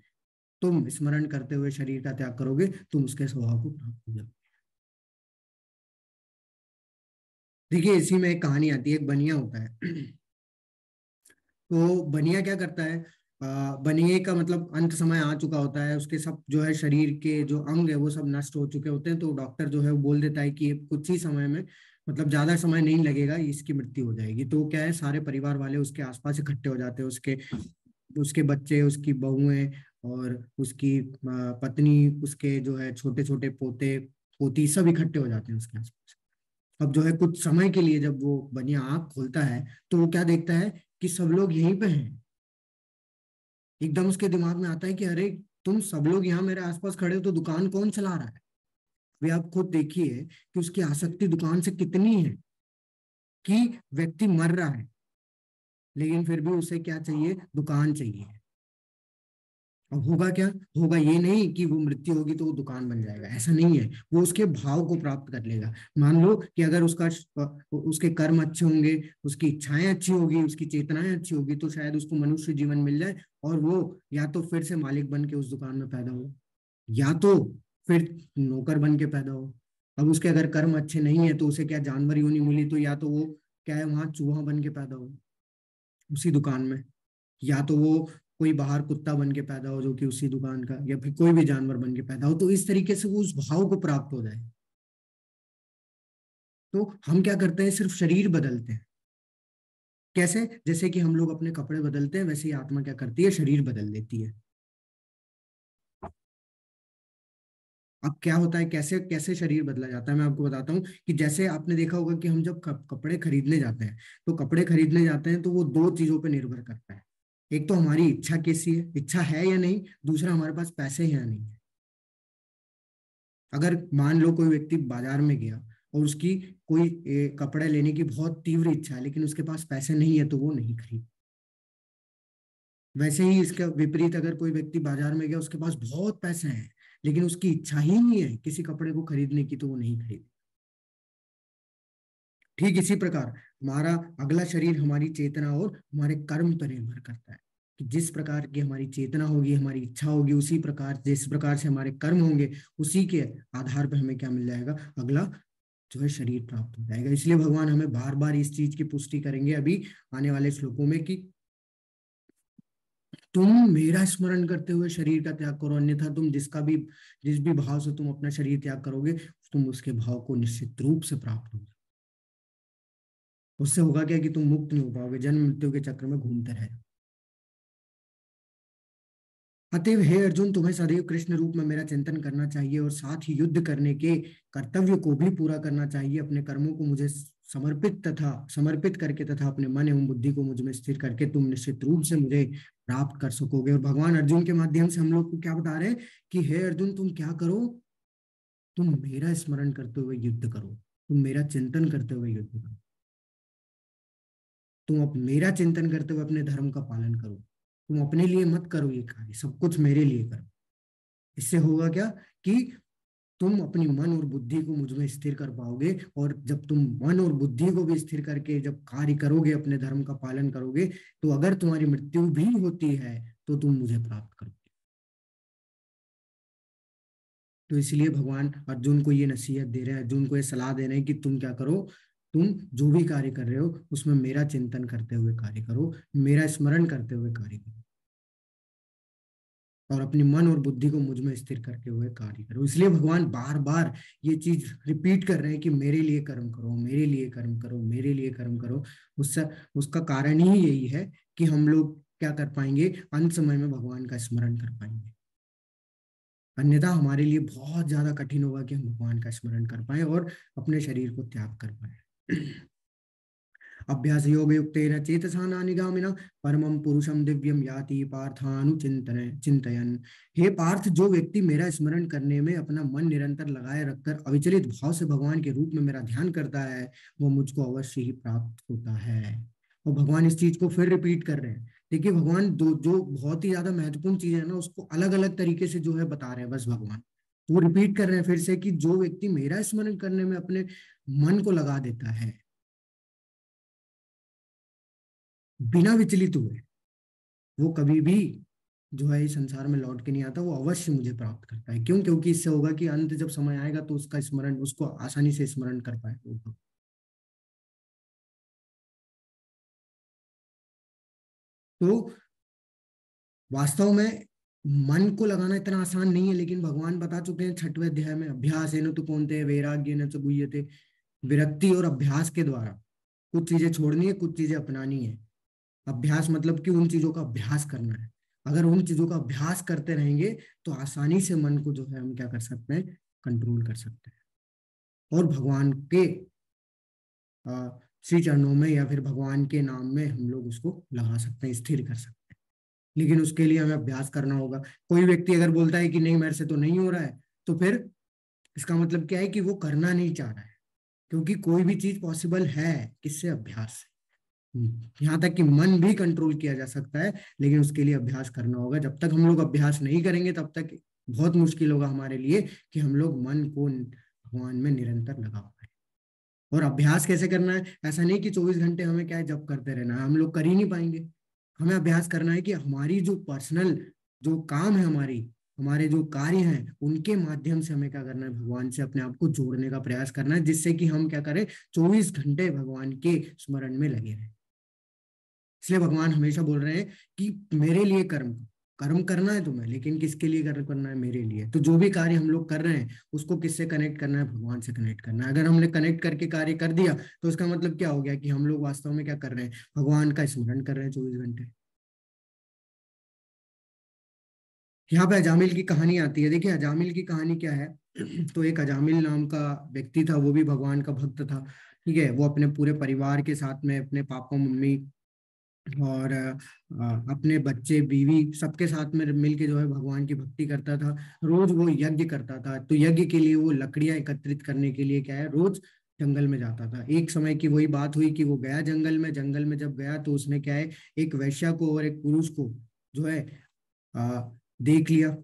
तुम स्मरण करते हुए शरीर का त्याग करोगे, तुम उसके स्वभाव को प्राप्त हो जाओगे देखिए, इसी में एक कहानी आती है, एक बनिया होता है। (clears throat) तो बनिया क्या करता है? बनिए का मतलब अंत समय आ चुका होता है, उसके सब जो है शरीर के जो अंग है, वो सब नष्ट हो चुके होते हैं तो डॉक्टर जो है वो बोल देता है कि कुछ ही समय में मतलब ज़्यादा समय नहीं लगेगा, इसकी मृत्यु हो जाएगी। तो क्या है, सारे परिवार वाले उसके आसपास इकट्ठे हो जाते हैं, उसके उसके बच्चे, उसकी बहुएँ और उसकी पत्नी, उसके जो है छोटे छोटे पोते, पोती सब इकट्ठे हो जाते हैं उसके आसपास। अब जो है कुछ समय के लिए जब वो बनिया आँख खोलता है तो वो क्या देखता है कि सब लोग यहीं पे हैं। एकदम उसके दिमाग में आता है कि अरे, तुम सब लोग यहाँ मेरे आसपास खड़े हो तो दुकान कौन चला रहा है? वे आप खुद देखिए कि उसकी आसक्ति दुकान से कितनी है कि व्यक्ति मर रहा है, लेकिन फिर भी उसे क्या चाहिए? दुकान चाहिए। अब होगा क्या? होगा ये नहीं कि वो मृत्यु होगी तो वो दुकान बन जाएगा। ऐसा नहीं है। वो उसके भाव को प्राप्त कर लेगा। मान लो कि अगर उसका उसके कर्म अच्छे होंगे, उसकी इच्छाएँ अच्छी होगी, उसकी चेतनाएँ अच्छी होगी तो शायद उसको मनुष्य जीवन मिल जाए और वो या तो फिर से मालिक बन के उस दुकान में पैदा हो, या तो फिर नौकर बन के पैदा हो। अब उसके अगर कर्म अच्छे नहीं है तो उसे क्या जानवर यूनी मिली तो या तो वो क्या है, वहाँ चूहा बन के पैदा हो उसी दुकान में। या तो वो कोई बाहर कुत्ता बन के पैदा हो जो कि उसी दुकान का, या फिर कोई भी जानवर बन के पैदा हो तो इस तरीके से वो उस भाव को प्राप्त हो जाए। तो हम क्या करते हैं? सिर्फ़ शरीर बदलते हैं। कैसे? जैसे कि हम लोग अपने कपड़े बदलते हैं, वैसे ही आत्मा क्या करती है? शरीर बदल देती है। अब क्या होता है? कैसे कैसे शरीर बदला जाता है? मैं आपको बताता हूँ कि जैसे आपने देखा होगा कि हम जब कपड़े खरीदने जाते हैं तो कपड़े खरीदने जाते हैं तो वो दो चीज़ों पर निर्भर करता है। एक तो हमारी इच्छा कैसी है? इच्छा है या नहीं? दूसरा, हमारे पास पैसे हैं या नहीं? अगर मान लो कोई व्यक्ति बाज़ार में गया और उसकी कोई कपड़े लेने की बहुत तीव्र इच्छा है, लेकिन उसके पास पैसे नहीं है तो वो नहीं खरीद। वैसे ही इसका विपरीत, अगर कोई व्यक्ति बाज़ार में गया, उसके पास बहुत पैसे हैं, लेकिन उसकी इच्छा ही नहीं है किसी कपड़े को खरीदने की तो वो नहीं खरीद। ठीक इसी प्रकार, हमारा अगला शरीर हमारी चेतना और हमारे कर्म पर निर्भर करता है। कि जिस प्रकार की हमारी चेतना होगी, हमारी इच्छा होगी, उसी प्रकार जिस प्रकार से हमारे कर्म होंगे, उसी के आधार पर हमें क्या मिल जाएगा? अगला जो है शरीर प्राप्त हो जाएगा। इसलिए भगवान हमें बार बार इस चीज़ की पुष्टि करेंगे अभी आने वाले श्लोकों में कि, तुम मेरा स्मरण करते हुए शरीर का त्याग करो, अन्यथा तुम जिसका भी, जिस भी भाव से तुम अपना शरीर त्याग करोगे, तुम उसके भाव को निश्चित रूप से प्राप्त होगे। उससे होगा क्या कि तुम मुक्त नहीं हो पाओगे? जन्म मृत्यु के चक्र में घूमते रहे। अतएव, हे अर्जुन, तुम्हें सदैव कृष्ण रूप में मेरा चिंतन करना चाहिए और साथ ही युद्ध करने के कर्तव्य को भी पूरा करना चाहिए। अपने कर्मों को मुझे समर्पित तथा, समर्पित करके तथा अपने मन एवं बुद्धि को मुझमें स्थिर करके तुम निश्चित रूप से मुझे प्राप्त कर सकोगे। और भगवान अर्जुन के माध्यम से हम लोग को क्या बता रहे हैं कि, हे अर्जुन, तुम क्या करो? तुम मेरा स्मरण करते हुए युद्ध करो। तुम मेरा चिंतन करते हुए युद्ध करो। तुम अब मेरा चिंतन करते हुए अपने धर्म का पालन करो। तुम अपने लिए मत करो ये कार्य, सब कुछ मेरे लिए करो। इससे होगा क्या कि तुम अपनी मन और बुद्धि को मुझमें स्थिर कर पाओगे और जब तुम मन और बुद्धि को भी स्थिर करके जब कार्य करोगे, अपने धर्म का पालन करोगे तो अगर तुम्हारी मृत्यु भी होती है तो तुम मुझे प्राप्त करोगे। तो इसलिए भगवान अर्जुन को ये नसीहत दे रहे हैं, अर्जुन को ये सलाह दे रहे हैं कि तुम क्या करो तुम जो भी कार्य कर रहे हो, उसमें मेरा चिंतन करते हुए कार्य करो, मेरा स्मरण करते हुए कार्य करो। और अपने मन और बुद्धि को मुझमें स्थिर करके हुए कार्य करो। इसलिए भगवान बार बार ये चीज़ रिपीट कर रहे हैं कि मेरे लिए कर्म करो, मेरे लिए कर्म करो, मेरे लिए कर्म करो। उससे उसका कारण ही यही है कि हम लोग क्या कर पाएँगे? अंत समय में भगवान का स्मरण कर पाएँगे। अन्यथा हमारे लिए बहुत ज़्यादा कठिन होगा कि हम भगवान का स्मरण कर पाए और अपने शरीर को त्याग कर पाए। अभ्यास योग युक्त चेतसा निगामिना परमम पुरुषम दिव्यम याति पार्थानुचिंतन चिंतन हे पार्थ, जो व्यक्ति मेरा स्मरण करने में अपना मन निरंतर लगाए रखकर अविचलित भाव से भगवान के रूप में मेरा ध्यान करता है, वो मुझको अवश्य ही प्राप्त होता है। और भगवान इस चीज़ को फिर रिपीट कर रहे हैं। देखिए, भगवान दो, जो बहुत ही ज़्यादा महत्वपूर्ण चीज़ है ना, उसको अलग अलग तरीके से जो है बता रहे हैं बस भगवान। वो रिपीट कर रहे हैं फिर से कि जो व्यक्ति मेरा स्मरण करने में अपने मन को लगा देता है। बिना विचलित हुए, वो कभी भी जो है इस संसार में लौट के नहीं आता, वो अवश्य मुझे प्राप्त करता है। क्यों? क्योंकि इससे होगा कि अंत जब समय आएगा तो उसका स्मरण, उसको आसानी से स्मरण कर पाएगा तो वास्तव में मन को लगाना इतना आसान नहीं है, लेकिन भगवान बता चुके हैं, छठवें अध्याय में अभ्यास है न तो कौन थे वैराग्य न तो थे विरक्ति और अभ्यास के द्वारा। कुछ चीज़ें छोड़नी है, कुछ चीज़ें अपनानी है। अभ्यास मतलब कि उन चीज़ों का अभ्यास करना है। अगर उन चीज़ों का अभ्यास करते रहेंगे तो आसानी से मन को जो है हम क्या कर सकते हैं कंट्रोल कर सकते हैं। और भगवान के श्री चरणों में या फिर भगवान के नाम में हम लोग उसको लगा सकते हैं, स्थिर कर सकते हैं। लेकिन उसके लिए हमें अभ्यास करना होगा। कोई व्यक्ति अगर बोलता है कि नहीं, मेरे से तो नहीं हो रहा है तो फिर इसका मतलब क्या है कि वो करना नहीं चाह रहा है। क्योंकि कोई भी चीज़ पॉसिबल है किससे? अभ्यास से। हम्म, यहाँ तक कि मन भी कंट्रोल किया जा सकता है लेकिन उसके लिए अभ्यास करना होगा। जब तक हम लोग अभ्यास नहीं करेंगे तब तक बहुत मुश्किल होगा हमारे लिए कि हम लोग मन को भगवान में निरंतर लगा पाए। और अभ्यास कैसे करना है? ऐसा नहीं कि 24 घंटे हमें क्या है जब करते रहना है। हम लोग कर ही नहीं पाएँगे। हमें अभ्यास करना है कि हमारी जो पर्सनल जो काम है हमारी हमारे जो कार्य हैं, उनके माध्यम से हमें क्या करना है? भगवान से अपने आप को जोड़ने का प्रयास करना है, जिससे कि हम क्या करें? चौबीस घंटे भगवान के स्मरण में लगे रहें। इसलिए भगवान हमेशा बोल रहे हैं कि मेरे लिए कर्म कर्म करना है तुम्हें, लेकिन किसके लिए कर्म करना है? मेरे लिए। तो जो भी कार्य हम लोग कर रहे हैं, उसको किससे कनेक्ट करना है? भगवान से कनेक्ट करना है। अगर हमने कनेक्ट करके कार्य कर दिया तो उसका मतलब क्या हो गया कि हम लोग वास्तव में क्या कर रहे हैं? भगवान का स्मरण कर रहे हैं चौबीस घंटे। यहाँ पे अजामिल की कहानी आती है। देखिए, अजामिल की कहानी क्या है? तो एक अजामिल नाम का व्यक्ति था, वो भी भगवान का भक्त था, ठीक है? वो अपने पूरे परिवार के साथ में अपने पापा, मम्मी और अपने बच्चे, बीवी सबके साथ में मिलके जो है भगवान की भक्ति करता था। रोज वो यज्ञ करता था। तो यज्ञ के लिए वो लकड़ियाँ एकत्रित करने के लिए क्या है? रोज जंगल में जाता था। एक समय की वही बात हुई कि वो गया जंगल में। जंगल में जब गया तो उसने क्या है? एक वैश्या को और एक पुरुष को जो है देख लिया।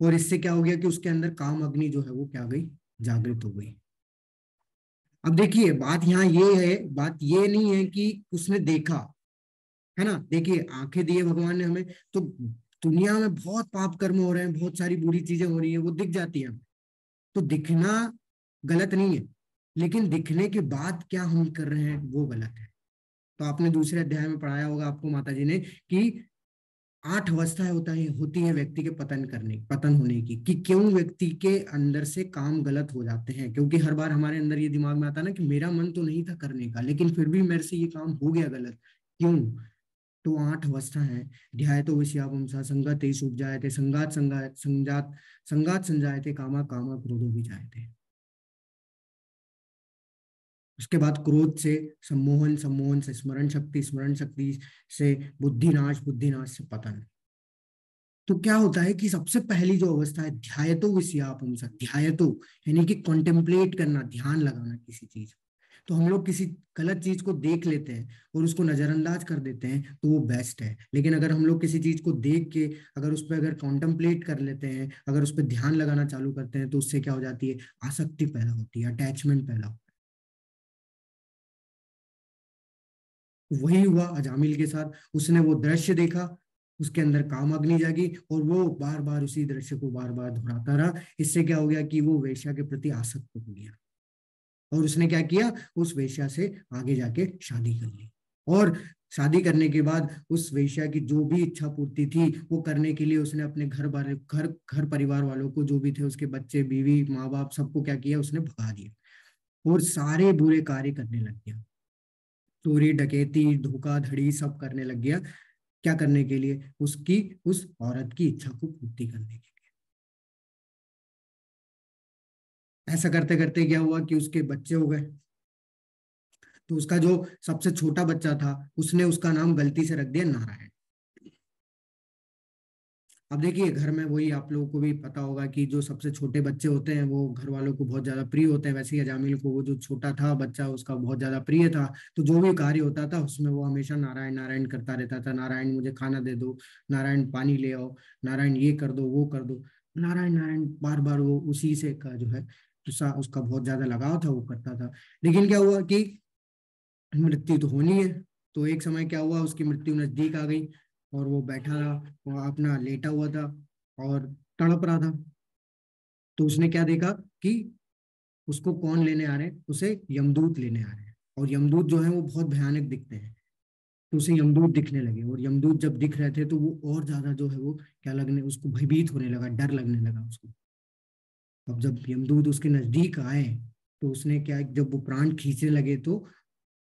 और इससे क्या हो गया कि उसके अंदर काम अग्नि जो है वो क्या गई? जागृत हो गई। अब देखिए, बात यहाँ ये है, बात ये नहीं है कि उसने देखा, है ना? देखिए, आँखें दिए भगवान ने हमें तो दुनिया में बहुत पाप कर्म हो रहे हैं, बहुत सारी बुरी चीज़ें हो रही है, वो दिख जाती है। हमें तो दिखना गलत नहीं है, लेकिन दिखने के बाद क्या हम कर रहे हैं, वो गलत है। तो आपने दूसरे अध्याय में पढ़ाया होगा आपको माता जी ने कि आठ अवस्थाएँ होता है, होती है व्यक्ति के पतन करने, पतन होने की, कि क्यों व्यक्ति के अंदर से काम गलत हो जाते हैं? क्योंकि हर बार हमारे अंदर ये दिमाग में आता ना कि मेरा मन तो नहीं था करने का, लेकिन फिर भी मेरे से ये काम हो गया गलत। क्यों? तो आठ अवस्था है। ध्याय तो विषयापुंसा संगत जाए थे संगात संगात, संजात, संगात संजाए थे कामा कामा, क्रोधो भी जाए थे उसके बाद क्रोध से सम्मोहन सम्मोहन से स्मरण शक्ति स्मरण शक्ति से बुद्धिनाश बुद्धिनाश से पतन। तो क्या होता है कि सबसे पहली जो अवस्था है, ध्यायतो ध्यायतो, यानी कि कॉन्टेम्पलेट करना, ध्यान लगाना किसी चीज़ तो हम लोग किसी गलत चीज़ को देख लेते हैं और उसको नजरअंदाज कर देते हैं तो वो बेस्ट है। लेकिन अगर हम लोग किसी चीज़ को देख के अगर उस पर अगर कॉन्टम्पलेट कर लेते हैं, अगर उस पर ध्यान लगाना चालू करते हैं तो उससे क्या हो जाती है? आसक्ति पैदा होती है अटैचमेंट पैदा होता है। वही हुआ अजामिल के साथ। उसने वो दृश्य देखा, उसके अंदर काम अग्नि जागी और वो बार बार उसी दृश्य को बार बार दोहराता रहा। इससे क्या हो गया कि वो वेश्या के प्रति आसक्त हो गया। और उसने क्या किया? उस वेश्या से आगे जाके शादी कर ली। और शादी करने के बाद उस वेश्या की जो भी इच्छा पूर्ति थी, वो करने के लिए उसने अपने घर वाले घर घर परिवार वालों को जो भी थे, उसके बच्चे, बीवी माँ बाप सबको क्या किया? उसने भगा दिया। और सारे बुरे कार्य करने लग गया। चोरी, डकैती, धोखाधड़ी सब करने लग गया। क्या करने के लिए? उसकी, उस औरत की इच्छा को पूर्ति करने के लिए। ऐसा करते करते क्या हुआ कि उसके बच्चे हो गए। तो उसका जो सबसे छोटा बच्चा था, उसने उसका नाम गलती से रख दिया, नारायण। अब देखिए, घर में वही आप लोगों को भी पता होगा कि जो सबसे छोटे बच्चे होते हैं, वो घर वालों को बहुत ज़्यादा प्रिय होते हैं। वैसे ही अजामिल को वो जो छोटा था बच्चा, उसका बहुत ज़्यादा प्रिय था। तो जो भी कार्य होता था, उसमें वो हमेशा नारायण नारायण करता रहता था। नारायण, मुझे खाना दे दो। नारायण, पानी ले आओ। नारायण, ये कर दो, वो कर दो। नारायण नारायण बार बार वो उसी से का जो है उसका बहुत ज़्यादा लगाव था, वो करता था। लेकिन क्या हुआ कि मृत्यु तो होनी है। तो एक समय क्या हुआ, उसकी मृत्यु नज़दीक आ गई। और वो बैठा रहा अपना लेटा हुआ था और तड़प रहा था। तो उसने क्या देखा कि उसको कौन लेने आ रहे हैं? उसे यमदूत लेने आ रहे हैं। और यमदूत जो है वो बहुत भयानक दिखते हैं। तो उसे यमदूत दिखने लगे और यमदूत जब दिख रहे थे तो वो और ज़्यादा जो है वो क्या लगने, उसको भयभीत होने लगा, डर लगने लगा उसको। अब जब यमदूत उसके नज़दीक आए तो उसने क्या, जब वो प्राण खींचने लगे तो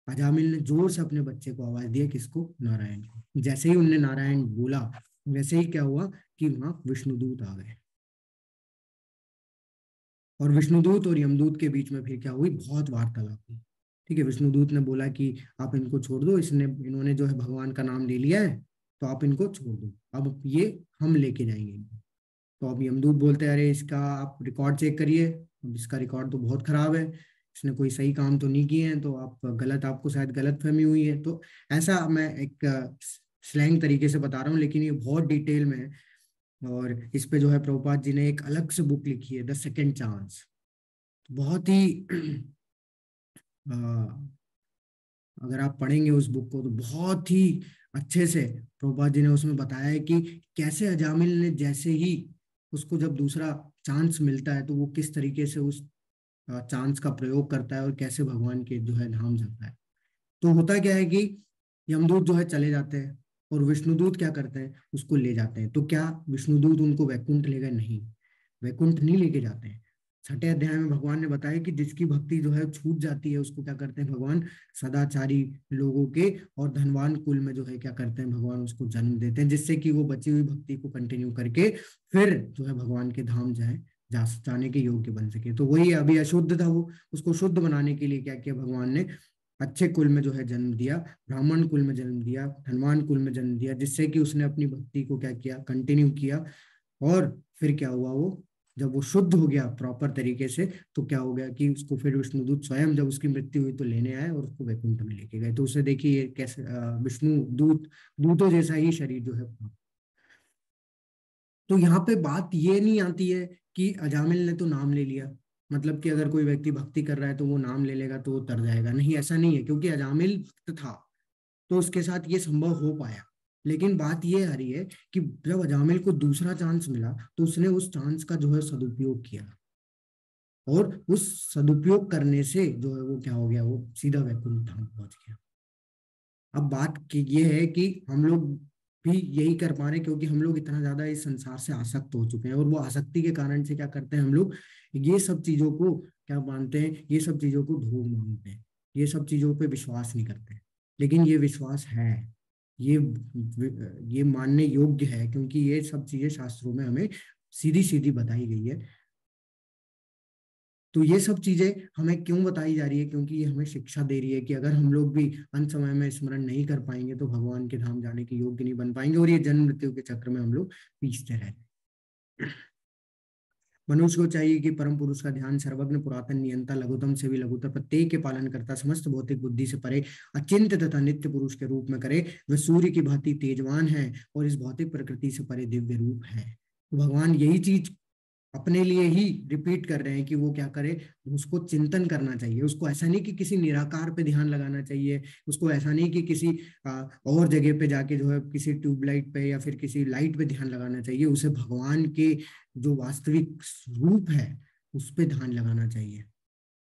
अजामिल ने ज़ोर से अपने बच्चे को आवाज़ दिया किसको नारायण को जैसे ही उनने नारायण बोला, वैसे ही क्या हुआ कि वहाँ विष्णुदूत आ गए। और विष्णुदूत और यमदूत के बीच में फिर क्या हुई? बहुत वार्तालाप हुई। ठीक है, विष्णुदूत ने बोला कि आप इनको छोड़ दो, इसने, इन्होंने जो है भगवान का नाम ले लिया है तो आप इनको छोड़ दो। अब ये हम लेके जाएँगे इनको। तो अब यमदूत बोलते हैं, अरे इसका आप रिकॉर्ड चेक करिए। इसका रिकॉर्ड तो बहुत खराब है। इसने कोई सही काम तो नहीं किए हैं तो आप गलत आपको शायद गलत फहमी हुई है। तो ऐसा मैं एक स्लैंग तरीके से बता रहा हूँ लेकिन ये बहुत डिटेल में है। और इस पे जो है प्रभुपाद जी ने एक अलग से बुक लिखी है द सेकेंड चांस बहुत ही आ, अगर आप पढ़ेंगे उस बुक को तो बहुत ही अच्छे से प्रभुपाद जी ने उसमें बताया है कि कैसे अजामिल ने जैसे ही उसको जब दूसरा चांस मिलता है तो वो किस तरीके से उस चांस का प्रयोग करता है और कैसे भगवान के जो है धाम जाता है। तो होता क्या है कि यमदूत जो है चले जाते हैं और विष्णुदूत क्या करते हैं? उसको ले जाते हैं। तो क्या विष्णुदूत उनको वैकुंठ ले गए? नहीं। वैकुंठ नहीं लेके जाते हैं। छठे अध्याय में भगवान ने बताया कि जिसकी भक्ति जो है छूट जाती है, उसको क्या करते हैं भगवान? सदाचारी लोगों के और धनवान कुल में जो है क्या करते हैं? भगवान उसको जन्म देते हैं, जिससे कि वो बची हुई भक्ति को कंटिन्यू करके फिर जो है भगवान के धाम जाए। जा जाने के योग्य बन सके। तो वही अभी अशुद्ध था वो। उसको शुद्ध बनाने के लिए क्या किया भगवान ने? अच्छे कुल में जो है जन्म दिया, ब्राह्मण कुल में जन्म दिया धनवान कुल में जन्म दिया, जिससे कि उसने अपनी भक्ति को क्या किया? कंटिन्यू किया। और फिर क्या हुआ वो? जब वो शुद्ध हो गया प्रॉपर तरीके से तो क्या हो गया कि उसको फिर विष्णुदूत स्वयं जब उसकी मृत्यु हुई तो लेने आए और उसको वैकुंठ में लेके गए। तो उसे देखिए कैसे विष्णु दूत दूतों जैसा ही शरीर जो है। तो यहाँ पे बात ये नहीं आती है कि अजामिल ने तो नाम ले लिया। मतलब कि अगर कोई व्यक्ति भक्ति कर रहा है तो वो नाम ले लेगा तो वो तर जाएगा। नहीं, ऐसा नहीं है, क्योंकि अजामिल था तो उसके साथ ये संभव हो पाया। लेकिन बात ये आ रही है कि जब अजामिल को दूसरा चांस मिला तो उसने उस चांस का जो है सदुपयोग किया। और उस सदुपयोग करने से जो है वो क्या हो गया, वो सीधा वैकुंठ धाम पहुँच गया। अब बात ये है कि हम लोग भी यही कर पा रहे हैं क्योंकि हम लोग इतना ज़्यादा इस संसार से आसक्त हो चुके हैं और वो आसक्ति के कारण से क्या करते हैं हम लोग? ये सब चीज़ों को क्या मानते हैं? ये सब चीज़ों को ढोंग मानते हैं। ये सब चीज़ों पे विश्वास नहीं करते। लेकिन ये विश्वास है। ये ये मानने योग्य है क्योंकि ये सब चीज़ें शास्त्रों में हमें सीधी सीधी बताई गई है। तो ये सब चीज़ें हमें क्यों बताई जा रही है? क्योंकि ये हमें शिक्षा दे रही है कि अगर हम लोग भी अंत समय में स्मरण नहीं कर पाएँगे तो भगवान के धाम जाने के योग्य नहीं बन पाएँगे और ये जन्म मृत्यु के चक्र में हम लोग पीछते रहते (clears throat) मनुष्य को चाहिए कि परम पुरुष का ध्यान सर्वज्ञ, पुरातन, नियंता, लघुतम से भी लघुतर, प्रत्येक के पालन करता, समस्त भौतिक बुद्धि से परे अचिंत तथा नित्य पुरुष के रूप में करे। वह सूर्य की भांति तेजवान है और इस भौतिक प्रकृति से परे दिव्य रूप है। तो भगवान यही चीज़ अपने लिए ही रिपीट कर रहे हैं कि वो क्या करे, उसको चिंतन करना चाहिए। उसको ऐसा नहीं कि किसी निराकार पे ध्यान लगाना चाहिए, उसको ऐसा नहीं कि किसी और जगह पे जाके जो है किसी ट्यूबलाइट पे या फिर किसी लाइट पे ध्यान लगाना चाहिए। उसे भगवान के जो वास्तविक रूप है, उस पर ध्यान लगाना चाहिए,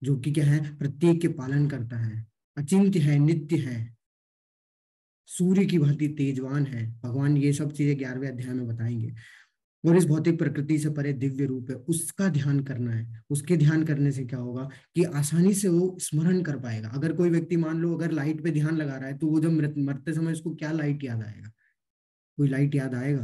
जो कि क्या है, प्रत्येक के पालन करता है। अचिंत्य है, नित्य है। सूर्य की भांति तेजवान है। भगवान ये सब चीज़ें ग्यारहवें अध्याय में बताएँगे। और इस भौतिक प्रकृति से परे दिव्य रूप है, उसका ध्यान करना है। उसके ध्यान करने से क्या होगा कि आसानी से वो स्मरण कर पाएगा। अगर कोई व्यक्ति मान लो अगर लाइट पे ध्यान लगा रहा है तो वो जब मरते समय उसको क्या लाइट याद आएगा? कोई लाइट याद आएगा?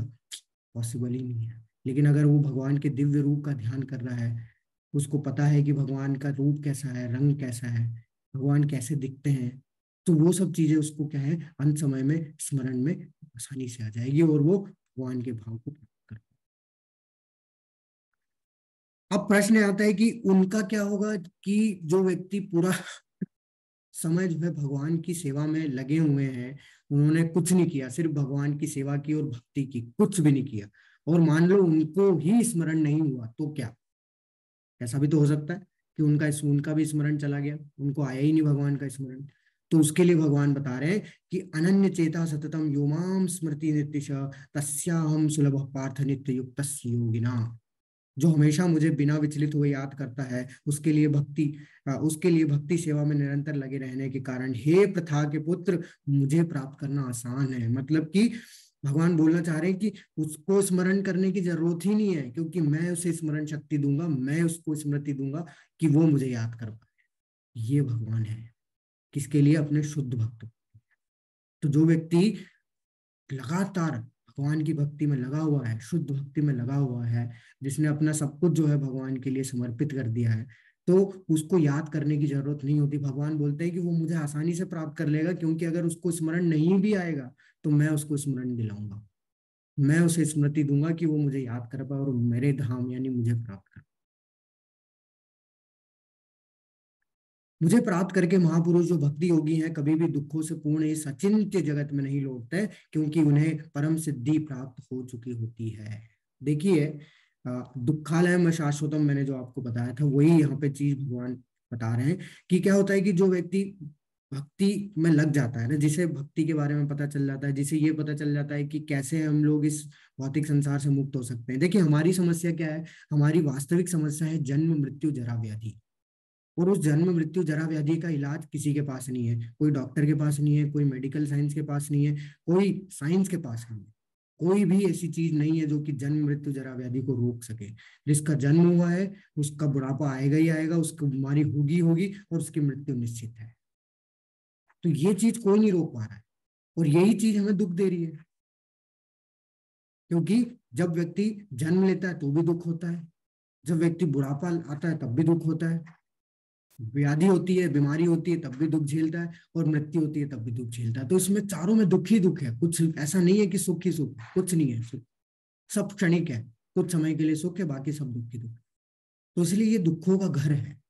पॉसिबल ही नहीं है। लेकिन अगर वो भगवान के दिव्य रूप का ध्यान कर रहा है, उसको पता है कि भगवान का रूप कैसा है, रंग कैसा है, भगवान कैसे दिखते हैं तो वो सब चीज़ें उसको क्या है, अंत समय में, स्मरण में आसानी से आ जाएगी और वो भगवान के भाव को अब प्रश्न आता है कि उनका क्या होगा कि जो व्यक्ति पूरा (laughs) समय जो है भगवान की सेवा में लगे हुए हैं, उन्होंने कुछ नहीं किया, सिर्फ़ भगवान की सेवा की और भक्ति की, कुछ भी नहीं किया। और मान लो उनको ही स्मरण नहीं हुआ तो क्या? ऐसा भी तो हो सकता है कि उनका उनका भी स्मरण चला गया, उनको आया ही नहीं भगवान का स्मरण। तो उसके लिए भगवान बता रहे हैं कि अनन्य चेता सततम योमाम स्मृति नित्य तस्याहम सुलभ पार्थ नित्य युक्त योगिना जो हमेशा मुझे बिना विचलित हुए याद करता है, उसके लिए भक्ति उसके लिए भक्ति सेवा में निरंतर लगे रहने के कारण हे प्रथा के पुत्र, मुझे प्राप्त करना आसान है। मतलब कि भगवान बोलना चाह रहे हैं कि उसको स्मरण करने की ज़रूरत ही नहीं है, क्योंकि मैं उसे स्मरण शक्ति दूँगा, मैं उसको स्मृति दूँगा कि वो मुझे याद कर पाए। ये भगवान है, किसके लिए? अपने शुद्ध भक्त। तो जो व्यक्ति लगातार भगवान की भक्ति में लगा हुआ है, शुद्ध भक्ति में लगा हुआ है, जिसने अपना सब कुछ जो है भगवान के लिए समर्पित कर दिया है। तो उसको याद करने की ज़रूरत नहीं होती। भगवान बोलते हैं कि वो मुझे आसानी से प्राप्त कर लेगा, क्योंकि अगर उसको स्मरण नहीं भी आएगा तो मैं उसको स्मरण दिलाऊँगा। मैं उसे स्मृति दूँगा कि वो मुझे याद कर पाए और मेरे धाम यानी मुझे प्राप्त कर मुझे प्राप्त करके महापुरुष जो भक्ति योगी हैं, कभी भी दुखों से पूर्ण इस अचिंत्य जगत में नहीं लौटते, क्योंकि उन्हें परम सिद्धि प्राप्त हो चुकी होती है। देखिए दुखालय में शाश्वतम मैंने जो आपको बताया था, वही यहाँ पे चीज़ भगवान बता रहे हैं कि क्या होता है कि जो व्यक्ति भक्ति में लग जाता है ना, जिसे भक्ति के बारे में पता चल जाता है, जिसे ये पता चल जाता है कि कैसे हम लोग इस भौतिक संसार से मुक्त हो सकते हैं। देखिए, हमारी समस्या क्या है? हमारी वास्तविक समस्या है जन्म, मृत्यु, जरा, व्याधि। और उस जन्म मृत्यु जरा व्याधि का इलाज किसी के पास नहीं है, कोई डॉक्टर के पास नहीं है, कोई मेडिकल साइंस के पास नहीं है, कोई साइंस के पास नहीं है। कोई भी ऐसी चीज़ नहीं है जो कि जन्म मृत्यु जरा व्याधि को रोक सके। जिसका जन्म हुआ है, उसका बुढ़ापा आएगा ही आएगा, उसकी बीमारी होगी होगी और उसकी मृत्यु निश्चित है। तो ये चीज़ कोई नहीं रोक पा रहा है और यही चीज़ हमें दुख दे रही है। क्योंकि जब व्यक्ति जन्म लेता है तो भी दुख होता है, जब व्यक्ति बुढ़ापा आता है तब भी दुख होता है। व्याधि होती है, बीमारी होती है, तब भी दुख झेलता है और मृत्यु होती है, तब भी दुख झेलता है। तो इसमें चारों में दुख ही दुख है। कुछ ऐसा नहीं है कि सुख ही सुख, कुछ नहीं है सुख। सब क्षणिक है, कुछ समय के लिए सुख है, बाकी सब दुख ही दुख तो इसलिए ये दुखों का घर है।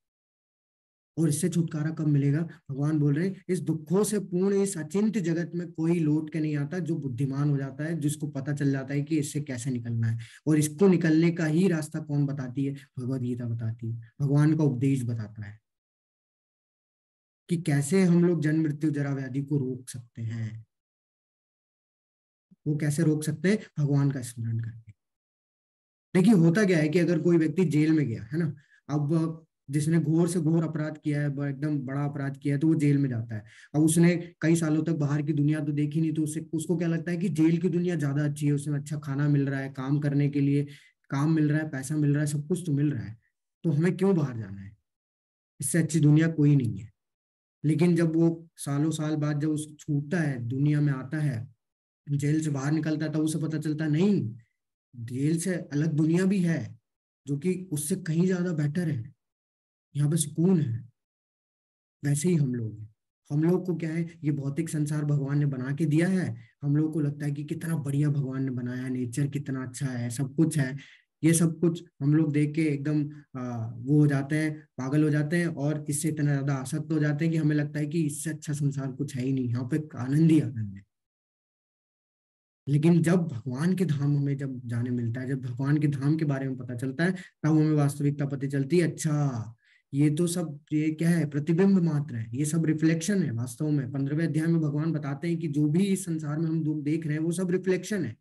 और इससे छुटकारा कब मिलेगा? भगवान बोल रहे हैं, इस दुखों से पूर्ण, इस अचिंत जगत में कोई लौट के नहीं आता जो बुद्धिमान हो जाता है, जिसको पता चल जाता है कि इससे कैसे निकलना है। और इसको निकलने का ही रास्ता कौन बताती है? भगवत गीता बताती है। भगवान का उपदेश बताता है। कि कैसे हम लोग जन्म मृत्यु जरा व्याधि को रोक सकते हैं? वो कैसे रोक सकते हैं? भगवान का स्मरण करके। देखिए, होता क्या है कि अगर कोई व्यक्ति जेल में गया, है ना, अब जिसने घोर से घोर अपराध किया है एकदम बड़ा अपराध किया है तो वो जेल में जाता है। अब उसने कई सालों तक बाहर की दुनिया तो देखी नहीं तो उसे उसको क्या लगता है कि जेल की दुनिया ज़्यादा अच्छी है उसमें अच्छा खाना मिल रहा है, काम करने के लिए काम मिल रहा है, पैसा मिल रहा है, सब कुछ तो मिल रहा है। तो हमें क्यों बाहर जाना है? इससे अच्छी दुनिया कोई नहीं है। लेकिन जब वो सालों साल बाद जब उस छूटता है, दुनिया में आता है, जेल से बाहर निकलता है, तब उसे पता चलता नहीं, जेल से अलग दुनिया भी है, जो कि उससे कहीं ज़्यादा बेटर है। यहाँ पे सुकून है। वैसे ही हम लोग हैं। हम लोग को क्या है, ये भौतिक संसार भगवान ने बना के दिया है। हम लोग को लगता है कि कितना बढ़िया भगवान ने बनाया नेचर कितना अच्छा है, सब कुछ है। ये सब कुछ हम लोग देख के एकदम वो हो जाते हैं, पागल हो जाते हैं और इससे इतना ज़्यादा आसक्त हो जाते हैं कि हमें लगता है कि इससे अच्छा संसार कुछ है ही नहीं। यहाँ पे आनंद ही आनंद है। लेकिन जब भगवान के धाम हमें जब जाने मिलता है, जब भगवान के धाम के बारे में पता चलता है, तब हमें वास्तविकता पता चलती है अच्छा ये तो सब, ये क्या है, प्रतिबिंब मात्र है। ये सब रिफ्लेक्शन है वास्तव में। पंद्रहवें अध्याय में भगवान बताते हैं कि जो भी इस संसार में हम दुख देख रहे हैं, वो सब रिफ्लेक्शन है।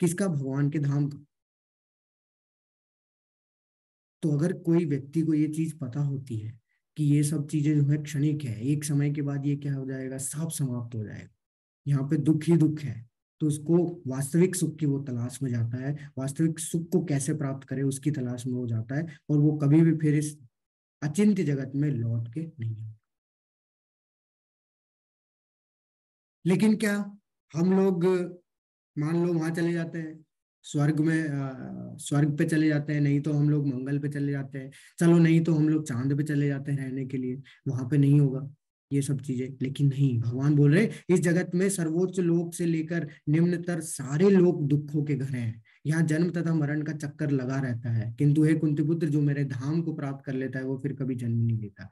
किसका? भगवान के धाम का। तो अगर कोई व्यक्ति को ये चीज़ पता होती है कि ये सब चीज़ें जो है क्षणिक है, एक समय के बाद ये क्या हो जाएगा? सब समाप्त हो जाएगा। यहाँ पे दुख ही दुख है। तो उसको वास्तविक सुख की वो तलाश में जाता है। वास्तविक सुख को कैसे प्राप्त करे उसकी तलाश में वो जाता है और वो कभी भी फिर इस अचिंत्य जगत में लौट के नहीं आता। लेकिन क्या हम लोग, मान लो वहाँ चले जाते हैं, स्वर्ग में स्वर्ग पे चले जाते हैं, नहीं तो हम लोग मंगल पे चले जाते हैं। चलो नहीं तो हम लोग चाँद पे चले जाते हैं रहने के लिए, वहाँ पे नहीं होगा ये सब चीज़ें। लेकिन नहीं, भगवान बोल रहे इस जगत में सर्वोच्च लोक से लेकर निम्नतर सारे लोग दुखों के घर हैं। यहाँ जन्म तथा मरण का चक्कर लगा रहता है। किंतु हे कुंती पुत्र जो मेरे धाम को प्राप्त कर लेता है, वो फिर कभी जन्म नहीं लेता।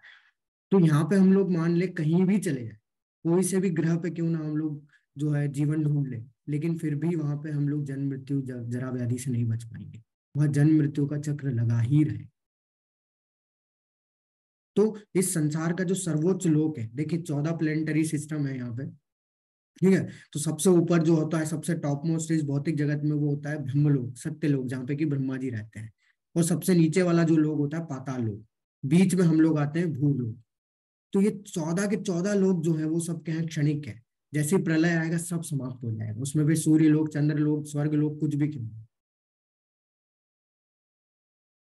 तो यहाँ पे हम लोग मान ले कहीं भी चले जाए, कोई से भी ग्रह पे क्यों ना हम लोग जो है जीवन ढूंढ ले। लेकिन फिर भी वहाँ पे हम लोग जन्म मृत्यु जरा व्याधि से नहीं बच पाएँगे। वह जन्म मृत्यु का चक्र लगा ही रहे। तो इस संसार का जो सर्वोच्च लोक है, देखिए चौदह प्लेनेटरी सिस्टम है यहाँ पे। ठीक है? तो सबसे ऊपर जो होता है, सबसे टॉप मोस्ट इस भौतिक जगत में वो होता है ब्रह्म ब्रह्मलोक, सत्य लोक, जहाँ पे कि ब्रह्मा जी रहते हैं। और सबसे नीचे वाला जो लोग होता है पाताल लोग बीच में हम लोग आते हैं भू लोग तो ये चौदह के चौदह लोग जो है, वो सब क्या है? क्षणिक है। जैसे प्रलय आएगा, सब समाप्त हो जाएगा। उसमें भी सूर्य लोग, चंद्र लोग, स्वर्ग लोग, कुछ भी क्यों?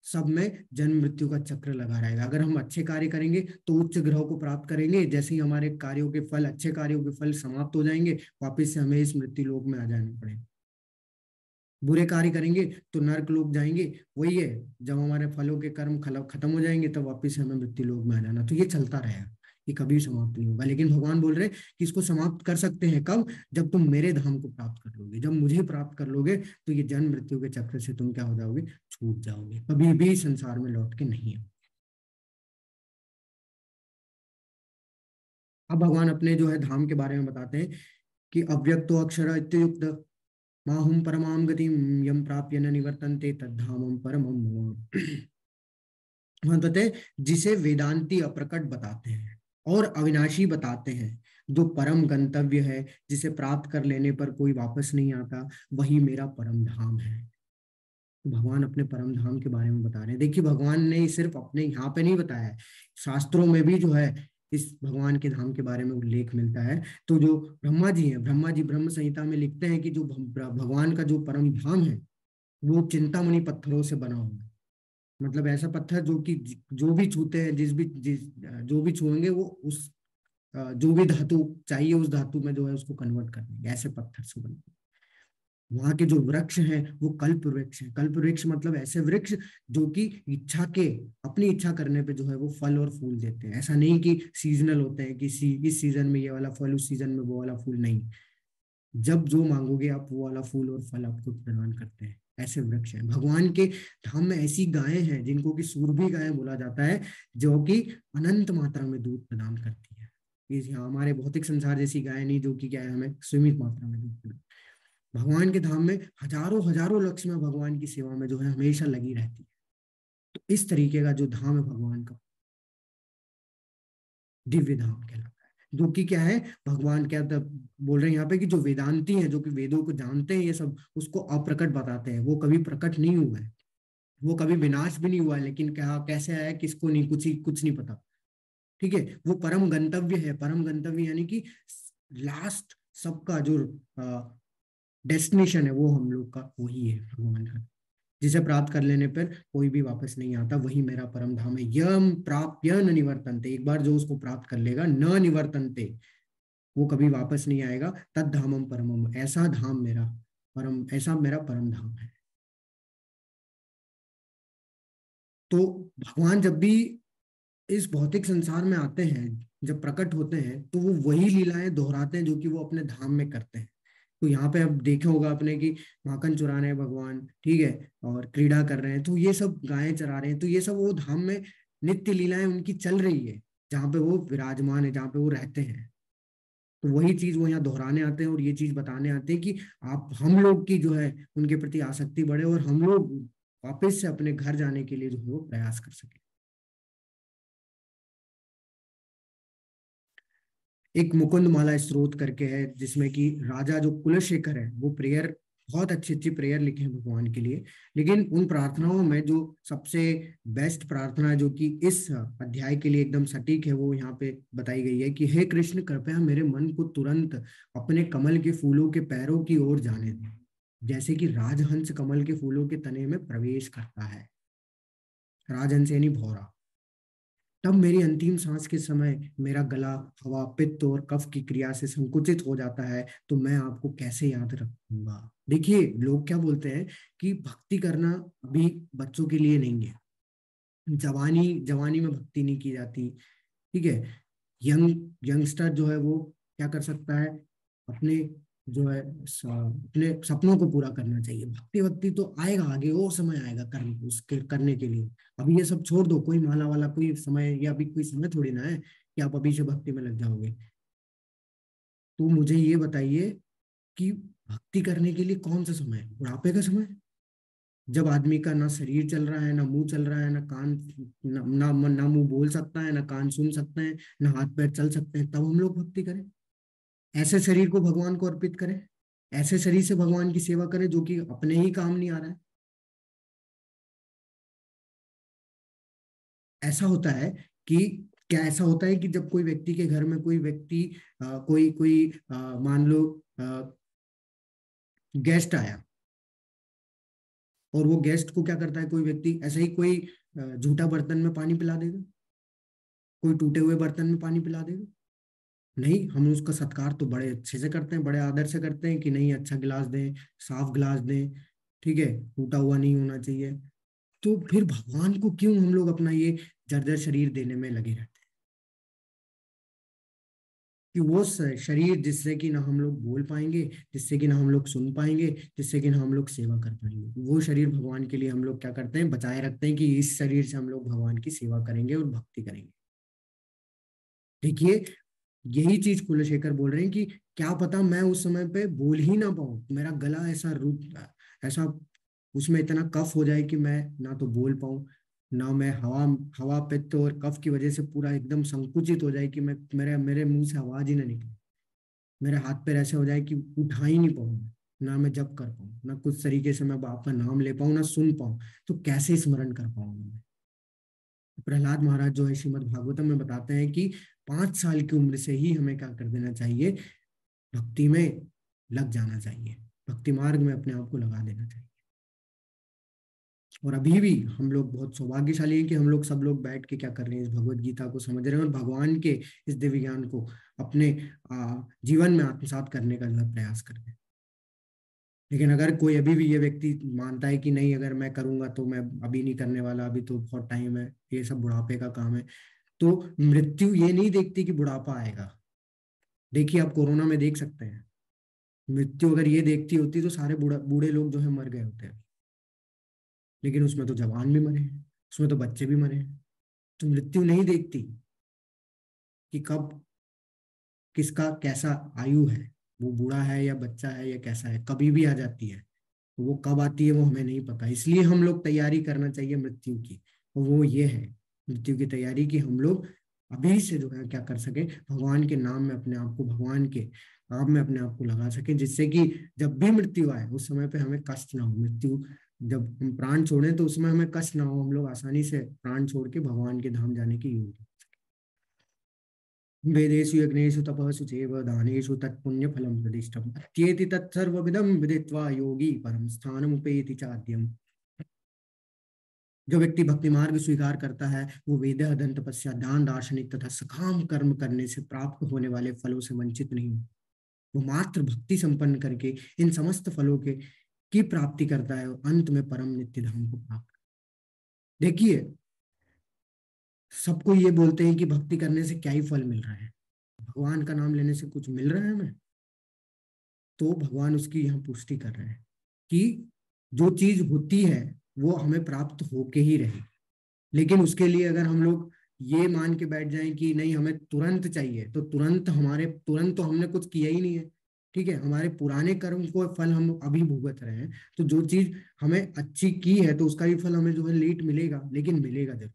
सब में जन्म मृत्यु का चक्र लगा रहेगा। अगर हम अच्छे कार्य करेंगे तो उच्च ग्रह को प्राप्त करेंगे। जैसे ही हमारे कार्यों के फल, अच्छे कार्यों के फल समाप्त हो जाएँगे, वापिस से हमें इस मृत्यु लोक में आ जाना पड़ेगा। बुरे कार्य करेंगे तो नर्क लोग जाएँगे। वही है, जब हमारे फलों के कर्म खत्म हो जाएँगे, तब तो वापिस हमें मृत्यु लोक में आ जाना। तो ये चलता रहेगा। ये कभी समाप्त नहीं होगा। लेकिन भगवान बोल रहे कि इसको समाप्त कर सकते हैं कब? जब तुम मेरे धाम को प्राप्त कर लोगे। जब मुझे प्राप्त कर लोगे तो ये जन्म मृत्यु के चक्र से तुम क्या हो जाओगे? छूट जाओगे। कभी भी संसार में लौट के नहीं आओगे अब भगवान अपने जो है धाम के बारे में बताते हैं कि अव्यक्तो अक्षर इत्युक्त। माहुम परमाम गति यम प्राप्य न निवर्तनते तद्धामम परमम बताते (clears throat) जिसे वेदांती अप्रकट बताते हैं। और अविनाशी बताते हैं, जो परम गंतव्य है, जिसे प्राप्त कर लेने पर कोई वापस नहीं आता, वही मेरा परम धाम है। भगवान अपने परम धाम के बारे में बता रहे हैं। देखिए, भगवान ने सिर्फ़ अपने यहाँ पे नहीं बताया शास्त्रों में भी जो है, इस भगवान के धाम के बारे में उल्लेख मिलता है। तो जो ब्रह्मा जी हैं, ब्रह्मा जी ब्रह्म संहिता में लिखते हैं कि जो भगवान का जो परम धाम है, वो चिंतामणि पत्थरों से बना हुआ है। मतलब ऐसा पत्थर जो कि जो भी छूते हैं जिस भी जिस जो भी छुएँगे वो उस जो भी धातु चाहिए उस धातु में जो है उसको कन्वर्ट कर देंगे। ऐसे पत्थर से बनते वहाँ के जो वृक्ष हैं वो कल्प वृक्ष है। कल्प वृक्ष मतलब ऐसे वृक्ष जो कि इच्छा के अपनी इच्छा करने पे जो है वो फल और फूल देते हैं। ऐसा नहीं कि सीजनल होते हैं कि सी, इस सीज़न में ये वाला फल उस सीज़न में वो वाला फूल नहीं। जब जो मांगोगे आप वो वाला फूल और फल आपको प्रदान करते हैं। ऐसे वृक्ष हैं। भगवान के धाम में ऐसी गायें हैं जिनको कि सूरभी गायें बोला जाता है, जो कि अनंत मात्रा में दूध प्रदान करती है। हमारे भौतिक संसार जैसी गाय नहीं, जो कि क्या है, हमें सीमित मात्रा में दूध प्रदान भगवान के धाम में हज़ारों हज़ारों लक्ष्य भगवान की सेवा में जो है, हमेशा लगी रहती है। तो इस तरीके का जो धाम है भगवान का, दिव्य धाम कहलाता जो कि क्या है, भगवान क्या बोल रहे हैं यहाँ पे कि जो वेदांती हैं, जो कि वेदों को जानते हैं, ये सब उसको अप्रकट बताते हैं। वो कभी प्रकट नहीं हुआ है। वो कभी विनाश भी नहीं हुआ है, लेकिन क्या, कैसे आया, किसको नहीं, कुछ ही, कुछ नहीं पता। ठीक है? वो परम गंतव्य है। परम गंतव्य यानी कि लास्ट सबका जो डेस्टिनेशन है, वो हम लोग का वही है, भगवान का। जिसे प्राप्त कर लेने पर कोई भी वापस नहीं आता। वही मेरा परम धाम है। यम प्राप्त न निवर्तनते। एक बार जो उसको प्राप्त कर लेगा, न निवर्तनते, वो कभी वापस नहीं आएगा। तद धामम परमम। ऐसा धाम मेरा परम, ऐसा मेरा परम धाम है। तो भगवान जब भी इस भौतिक संसार में आते हैं, जब प्रकट होते हैं तो वो वही लीलाएँ दोहराते हैं जो कि वो अपने धाम में करते हैं। तो यहाँ पे अब देखे होगा आपने कि माखन चुरा रहे हैं भगवान, ठीक है, और क्रीड़ा कर रहे हैं तो ये सब गायें चरा रहे हैं तो ये सब वो धाम में नित्य लीलाएँ उनकी चल रही है, जहाँ पे वो विराजमान है, जहाँ पे वो रहते हैं। तो वही चीज़ वो यहाँ दोहराने आते हैं और ये चीज़ बताने आते हैं कि आप, हम लोग की जो है, उनके प्रति आसक्ति बढ़े और हम लोग वापस से अपने घर जाने के लिए जो है, वो प्रयास कर सके। एक मुकुंद माला स्त्रोत करके है, जिसमें कि राजा जो कुलशेखर है, वो प्रेयर बहुत अच्छी अच्छी प्रेयर लिखे हैं भगवान के लिए। लेकिन उन प्रार्थनाओं में जो सबसे बेस्ट प्रार्थना जो कि इस अध्याय के लिए एकदम सटीक है, वो यहाँ पे बताई गई है कि, हे कृष्ण, कृपया मेरे मन को तुरंत अपने कमल के फूलों के पैरों की ओर जाने दें, जैसे कि राजहंस कमल के फूलों के तने में प्रवेश करता है। राजहंस यानी भौरा। तब मेरी अंतिम सांस के समय मेरा गला, हवा, पित्त और कफ की क्रिया से संकुचित हो जाता है तो मैं आपको कैसे याद रखूँगा? देखिए, लोग क्या बोलते हैं कि भक्ति करना अभी बच्चों के लिए नहीं है। जवानी जवानी में भक्ति नहीं की जाती, ठीक है? यंग, यंगस्टर जो है वो क्या कर सकता है? अपने जो है अपने सपनों को पूरा करना चाहिए। भक्ति भक्ति तो आएगा आगे वो समय आएगा करने उसके करने के लिए। अभी ये सब छोड़ दो कोई माला वाला कोई समय या अभी कोई समय थोड़ी ना है कि आप अभी से भक्ति में लग जाओगे। तो मुझे ये बताइए कि भक्ति करने के लिए कौन सा समय है? बुढ़ापे का समय? जब आदमी का ना शरीर चल रहा है ना मुँह चल रहा है ना कान ना ना, ना मुँह बोल सकता है ना कान सुन सकते हैं ना हाथ पैर चल सकते हैं तब हम लोग भक्ति करें। ऐसे शरीर को भगवान को अर्पित करें, ऐसे शरीर से भगवान की सेवा करें जो कि अपने ही काम नहीं आ रहा है। ऐसा होता है कि, क्या ऐसा होता है कि जब कोई व्यक्ति के घर में कोई व्यक्ति कोई कोई मान लो गेस्ट आया और वो गेस्ट को क्या करता है, कोई व्यक्ति ऐसा ही कोई झूठा बर्तन में पानी पिला देगा? कोई टूटे हुए बर्तन में पानी पिला देगा? नहीं, हम उसका सत्कार तो बड़े अच्छे से करते हैं, बड़े आदर से करते हैं कि नहीं अच्छा गिलास दें, साफ़ गिलास दें, ठीक है, टूटा हुआ नहीं होना चाहिए। तो फिर भगवान को क्यों हम लोग अपना ये जर्जर शरीर देने में लगे रहते हैं? कि वो शरीर जिससे कि ना हम लोग बोल पाएँगे, जिससे कि ना हम लोग सुन पाएँगे, जिससे कि ना हम लोग सेवा कर पाएँगे। वो शरीर भगवान के लिए हम लोग क्या करते हैं? बचाए रखते हैं कि इस शरीर से हम लोग भगवान की सेवा करेंगे और भक्ति करेंगे। देखिए यही चीज़ कुलशेखर बोल रहे हैं कि क्या पता मैं उस समय पे बोल ही ना पाऊँ। मेरा गला ऐसा रूप ऐसा उसमें इतना कफ हो जाए कि मैं ना तो बोल पाऊँ, ना मैं हवा हवा पित्त और कफ की वजह से पूरा एकदम संकुचित हो जाए कि मैं, मेरे मेरे मुँह से आवाज़ ही ना निकले। मेरे हाथ पैर ऐसे हो जाए कि उठा ही नहीं पाऊँ ना मैं जब कर पाऊँ, ना कुछ तरीके से मैं बाप का नाम ले पाऊँ, ना सुन पाऊँ। तो कैसे स्मरण कर पाऊँगा मैं? प्रहलाद महाराज जो है श्रीमद भागवतम में बताते हैं कि पाँच साल की उम्र से ही हमें क्या कर देना चाहिए? भक्ति में लग जाना चाहिए। भक्ति मार्ग में अपने आप को लगा देना चाहिए। और अभी भी हम लोग बहुत सौभाग्यशाली हैं कि हम लोग सब लोग बैठ के क्या कर रहे हैं इस भगवत गीता को समझ रहे हैं और भगवान के इस दिव्य ज्ञान को अपने जीवन में आत्मसात करने का प्रयास कर रहे हैं। लेकिन अगर कोई अभी भी ये व्यक्ति मानता है कि नहीं, अगर मैं करूँगा तो मैं अभी नहीं करने वाला, अभी तो बहुत टाइम है, ये सब बुढ़ापे का काम है। तो मृत्यु ये नहीं देखती कि बुढ़ापा आएगा। देखिए, आप कोरोना में देख सकते हैं। मृत्यु अगर ये देखती होती तो सारे बूढ़े लोग जो है मर गए होते। हैं लेकिन उसमें तो जवान भी मरे हैं उसमें तो बच्चे भी मरे। हैं तो मृत्यु नहीं देखती कि कब किसका कैसा आयु है, वो बूढ़ा है या बच्चा है या कैसा है, कभी भी आ जाती है। वो कब आती है वो हमें नहीं पता। इसलिए हम लोग तैयारी करना चाहिए मृत्यु की। वो ये है। मृत्यु की तैयारी की हम लोग अभी से जो है क्या कर सके, भगवान के नाम में अपने आप को, भगवान के काम में अपने आप को लगा सके, जिससे कि जब भी मृत्यु आए, उस समय पे हमें कष्ट ना हो। मृत्यु जब हम प्राण छोड़े तो उसमें हमें कष्ट ना हो। हम लोग आसानी से प्राण छोड़ के भगवान के धाम जाने की योजना वेदेषु यज्ञेषु तपसु चैव दानेषु तत्पुण्यफलं प्रतिष्ठम्। अत्येति तत्सर्वविदं विदित्वा योगी परम स्थानमुपेति चाद्यम। जो व्यक्ति भक्ति मार्ग स्वीकार करता है, वो वेद अधन तपस्या दान, दार्शनिक तथा सकाम कर्म करने से प्राप्त होने वाले फलों से वंचित नहीं वो मात्र भक्ति संपन्न करके, इन समस्त फलों के, की प्राप्ति करता है और अंत में परम नित्य धाम को प्राप्त देखिए, सबको ये बोलते हैं कि भक्ति करने से क्या ही फल मिल रहा है? भगवान का नाम लेने से कुछ मिल रहा है हमें? तो भगवान उसकी यहाँ पुष्टि कर रहे हैं कि जो चीज़ होती है वो हमें प्राप्त होके ही रहे। लेकिन उसके लिए अगर हम लोग ये मान के बैठ जाएँ कि नहीं, हमें तुरंत चाहिए तो तुरंत हमारे, तुरंत तो हमने कुछ किया ही नहीं है। ठीक है, हमारे पुराने कर्म को फल हम अभी भुगत रहे हैं तो जो चीज़ हमें अच्छी की है तो उसका भी फल हमें जो है लेट मिलेगा, लेकिन मिलेगा ज़रूर।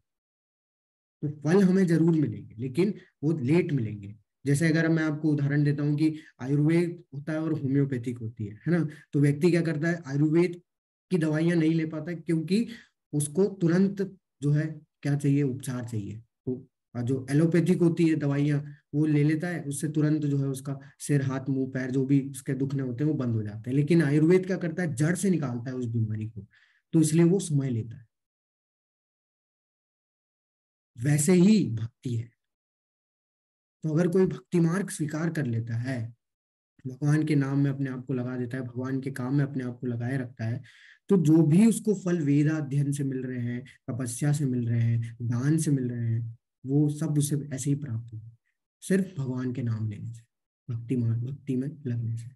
तो फल हमें ज़रूर मिलेंगे, लेकिन वो लेट मिलेंगे। जैसे अगर मैं आपको उदाहरण देता हूँ कि आयुर्वेद होता है और होम्योपैथिक होती है है ना? तो व्यक्ति क्या करता है? आयुर्वेद की दवाइयाँ नहीं ले पाता क्योंकि उसको तुरंत जो है, क्या चाहिए? उपचार चाहिए। तो जो एलोपैथिक होती है दवाइयाँ, वो ले लेता है, उससे तुरंत जो है उसका सिर, हाथ, मुँह, पैर जो भी उसके दुखने होते हैं वो बंद हो जाते हैं। लेकिन आयुर्वेद क्या करता है? जड़ से निकालता है उस बीमारी को। तो इसलिए वो समय लेता है। वैसे ही भक्ति है। तो अगर कोई भक्ति मार्ग स्वीकार कर लेता है भगवान के नाम में अपने आप को लगा देता है, भगवान के काम में अपने आप को लगाए रखता है तो जो भी उसको फल वेदाध्ययन से मिल रहे हैं, तपस्या से मिल रहे हैं, दान से मिल रहे हैं, वो सब उसे ऐसे ही प्राप्त हुए सिर्फ़ भगवान के नाम लेने से, भक्ति भक्ति में लगने से।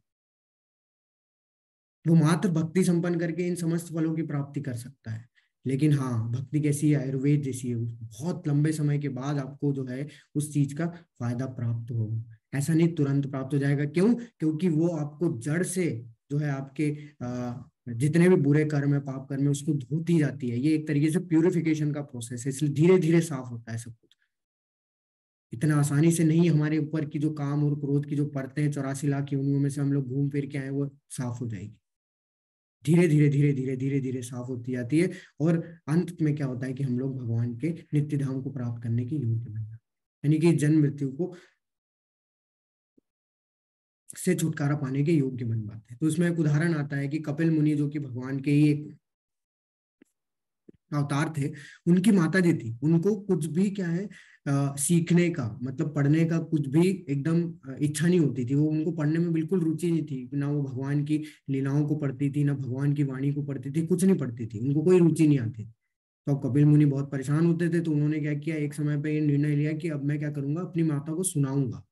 वो मात्र भक्ति संपन्न करके इन समस्त फलों की प्राप्ति कर सकता है। लेकिन हाँ भक्ति कैसी है आयुर्वेद जैसी है बहुत लंबे समय के बाद आपको जो है, उस चीज़ का फ़ायदा प्राप्त होगा। ऐसा नहीं तुरंत प्राप्त हो जाएगा। क्यों? क्योंकि वो आपको जड़ से जो है आपके जितने भी बुरे कर्म है, पाप कर्म है, उसको धोती जाती है। ये एक तरीके से प्यूरिफिकेशन का प्रोसेस है, इसलिए धीरे धीरे साफ़ होता है सब कुछ। इतना आसानी से नहीं हमारे ऊपर की जो काम और क्रोध की जो परतें हैं, चौरासी लाख योनियों में से हम लोग घूम फिर के आए वो साफ़ हो जाएगी। धीरे धीरे धीरे धीरे धीरे धीरे साफ़ होती जाती है और अंत में क्या होता है कि हम लोग भगवान के नित्य धाम को प्राप्त करने के योग्य बन जाते यानी कि जन्म मृत्यु को से छुटकारा पाने के योग्य बन पाते हैं। तो उसमें एक उदाहरण आता है कि कपिल मुनि जो कि भगवान के ही एक अवतार थे उनकी माता जी थी। उनको कुछ भी क्या है आ, सीखने का मतलब पढ़ने का कुछ भी एकदम इच्छा नहीं होती थी। वो उनको पढ़ने में बिल्कुल रुचि नहीं थी ना वो भगवान की लीलाओं को पढ़ती थी ना भगवान की वाणी को पढ़ती थी कुछ नहीं पढ़ती थी। उनको कोई रुचि नहीं आती तो कपिल मुनि बहुत परेशान होते थे तो उन्होंने क्या किया एक समय पर यह निर्णय लिया कि अब मैं क्या करूँगा अपनी माता को सुनाऊँगा।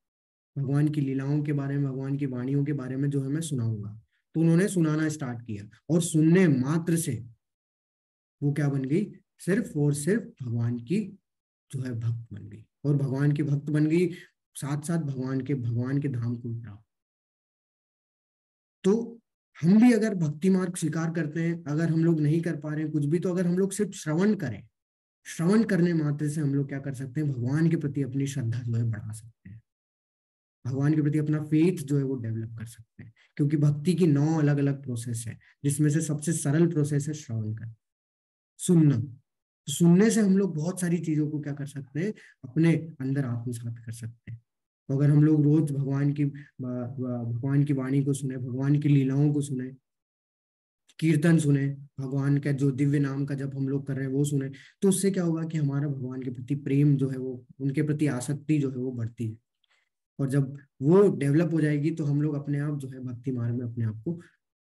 भगवान की लीलाओं के बारे में, भगवान की वाणियों के बारे में जो है मैं सुनाऊँगा। तो उन्होंने सुनाना स्टार्ट किया और सुनने मात्र से वो क्या बन गई? सिर्फ़ और सिर्फ़ भगवान की जो है भक्त बन गई। और भगवान की भक्त बन गई साथ साथ भगवान के भगवान के धाम को प्राप्त तो हम भी अगर भक्ति मार्ग स्वीकार करते हैं, अगर हम लोग नहीं कर पा रहे हैं कुछ भी तो अगर हम लोग सिर्फ़ श्रवण करें, श्रवण करने मात्र से हम लोग क्या कर सकते हैं? भगवान के प्रति अपनी श्रद्धा जो है बढ़ा सकते हैं। भगवान के प्रति अपना फेथ जो है वो डेवलप कर सकते हैं। क्योंकि भक्ति की नौ अलग अलग प्रोसेस है, जिसमें से सबसे सरल प्रोसेस है श्रवण करना सुनना। तो सुनने से हम लोग बहुत सारी चीज़ों को क्या कर सकते हैं? अपने अंदर आत्मसात कर सकते हैं। तो अगर हम लोग रोज भगवान की भगवान की वाणी को सुने, भगवान की लीलाओं को सुने, कीर्तन सुने, भगवान का जो दिव्य नाम का जब हम लोग कर रहे हैं वो सुने तो उससे क्या होगा कि हमारा भगवान के प्रति प्रेम जो है वो, उनके प्रति आसक्ति जो है वो बढ़ती है। और जब वो डेवलप हो जाएगी तो हम लोग अपने आप जो है भक्ति मार्ग में अपने आप को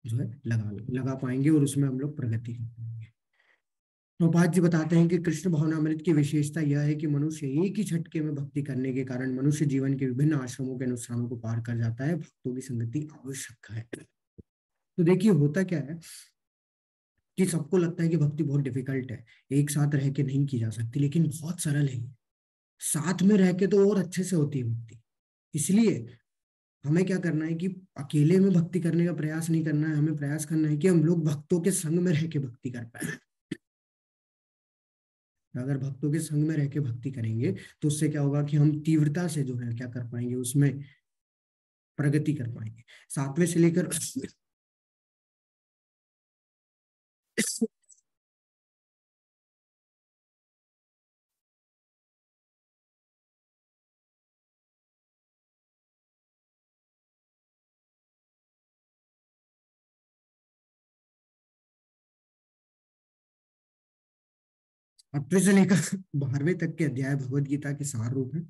जो है लगा लगा पाएँगे और उसमें हम लोग प्रगति कर पाएँगे। प्रभात जी बताते हैं कि कृष्ण भावनामृत की विशेषता यह है कि मनुष्य एक ही झटके में भक्ति करने के कारण मनुष्य जीवन के विभिन्न आश्रमों के अनुष्ठानों को पार कर जाता है। भक्तों की संगति आवश्यक है। तो देखिए, होता क्या है कि सबको लगता है कि भक्ति बहुत डिफ़िकल्ट है। एक साथ रह के नहीं की जा सकती, लेकिन बहुत सरल है। साथ में रह के तो और अच्छे से होती है भक्ति। इसलिए हमें क्या करना है कि अकेले में भक्ति करने का प्रयास नहीं करना है, हमें प्रयास करना है कि हम लोग भक्तों के संग में रह के भक्ति कर पाए। अगर भक्तों के संग में रह के भक्ति करेंगे तो उससे क्या होगा कि हम तीव्रता से जो है, क्या कर पाएँगे, उसमें प्रगति कर पाएँगे। सातवें से लेकर अट्ठवे से लेकर बारहवें तक के अध्याय भगवत गीता के सार रूप है।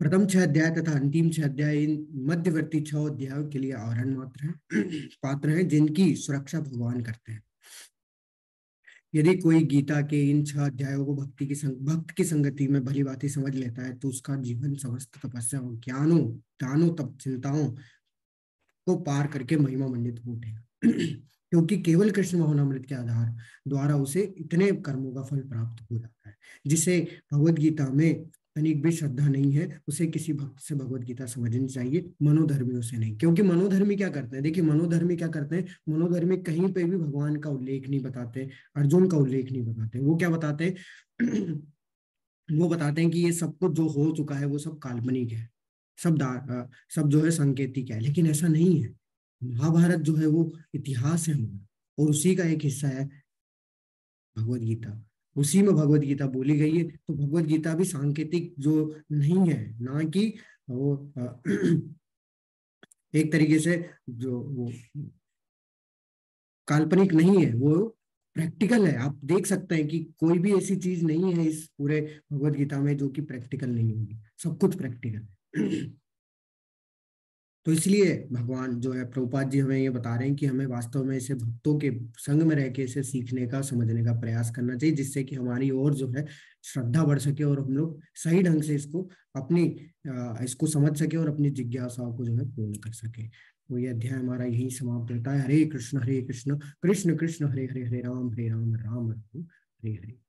प्रथम छह अध्याय तथा अंतिम छह अध्याय इन मध्यवर्ती छह अध्यायों के लिए आवरण मात्र है (clears throat) पात्र हैं जिनकी सुरक्षा भगवान करते हैं। यदि कोई गीता के इन छह अध्यायों को भक्ति की संग, भक्त की संगति में भली बात समझ लेता है तो उसका जीवन समस्त तपस्या ज्ञानों दानों तप चिंताओं को पार करके महिमा मंडित हो उठेगा। (clears throat) क्योंकि केवल कृष्ण मोहनामृत के आधार द्वारा उसे इतने कर्मों का फल प्राप्त हो जाता है, जिसे भगवत गीता में तनिक भी श्रद्धा नहीं है, उसे किसी भक्त से भगवत गीता समझनी चाहिए, मनोधर्मियों से नहीं। क्योंकि मनोधर्मी क्या करते हैं? देखिए, मनोधर्मी क्या करते हैं? मनोधर्मी कहीं पे भी भगवान का उल्लेख नहीं बताते, अर्जुन का उल्लेख नहीं बताते। वो क्या बताते हैं? (clears throat) वो बताते हैं कि ये सब कुछ जो हो चुका है, वो सब काल्पनिक है, सब सब जो है संकेतिक है, लेकिन ऐसा नहीं है। महाभारत जो है वो इतिहास है हमारा, और उसी का एक हिस्सा है भगवत गीता। उसी में भगवत गीता बोली गई है तो भगवत गीता भी सांकेतिक जो नहीं है, ना कि वो एक तरीके से जो वो काल्पनिक नहीं है, वो प्रैक्टिकल है। आप देख सकते हैं कि कोई भी ऐसी चीज़ नहीं है इस पूरे भगवत गीता में जो कि प्रैक्टिकल नहीं होगी, सब कुछ प्रैक्टिकल है। तो इसलिए भगवान जो है, प्रभुपाद जी हमें ये बता रहे हैं कि हमें वास्तव में इसे भक्तों के संग में रह के इसे सीखने का, समझने का प्रयास करना चाहिए, जिससे कि हमारी और जो है श्रद्धा बढ़ सके और हम लोग सही ढंग से इसको अपनी इसको समझ सके और अपनी जिज्ञासाओं को जो है पूर्ण कर सके। तो ये अध्याय हमारा यही समाप्त होता है। हरे कृष्ण हरे कृष्ण कृष्ण कृष्ण, हरे हरे हरे राम हरे राम राम राम, हरे हरे।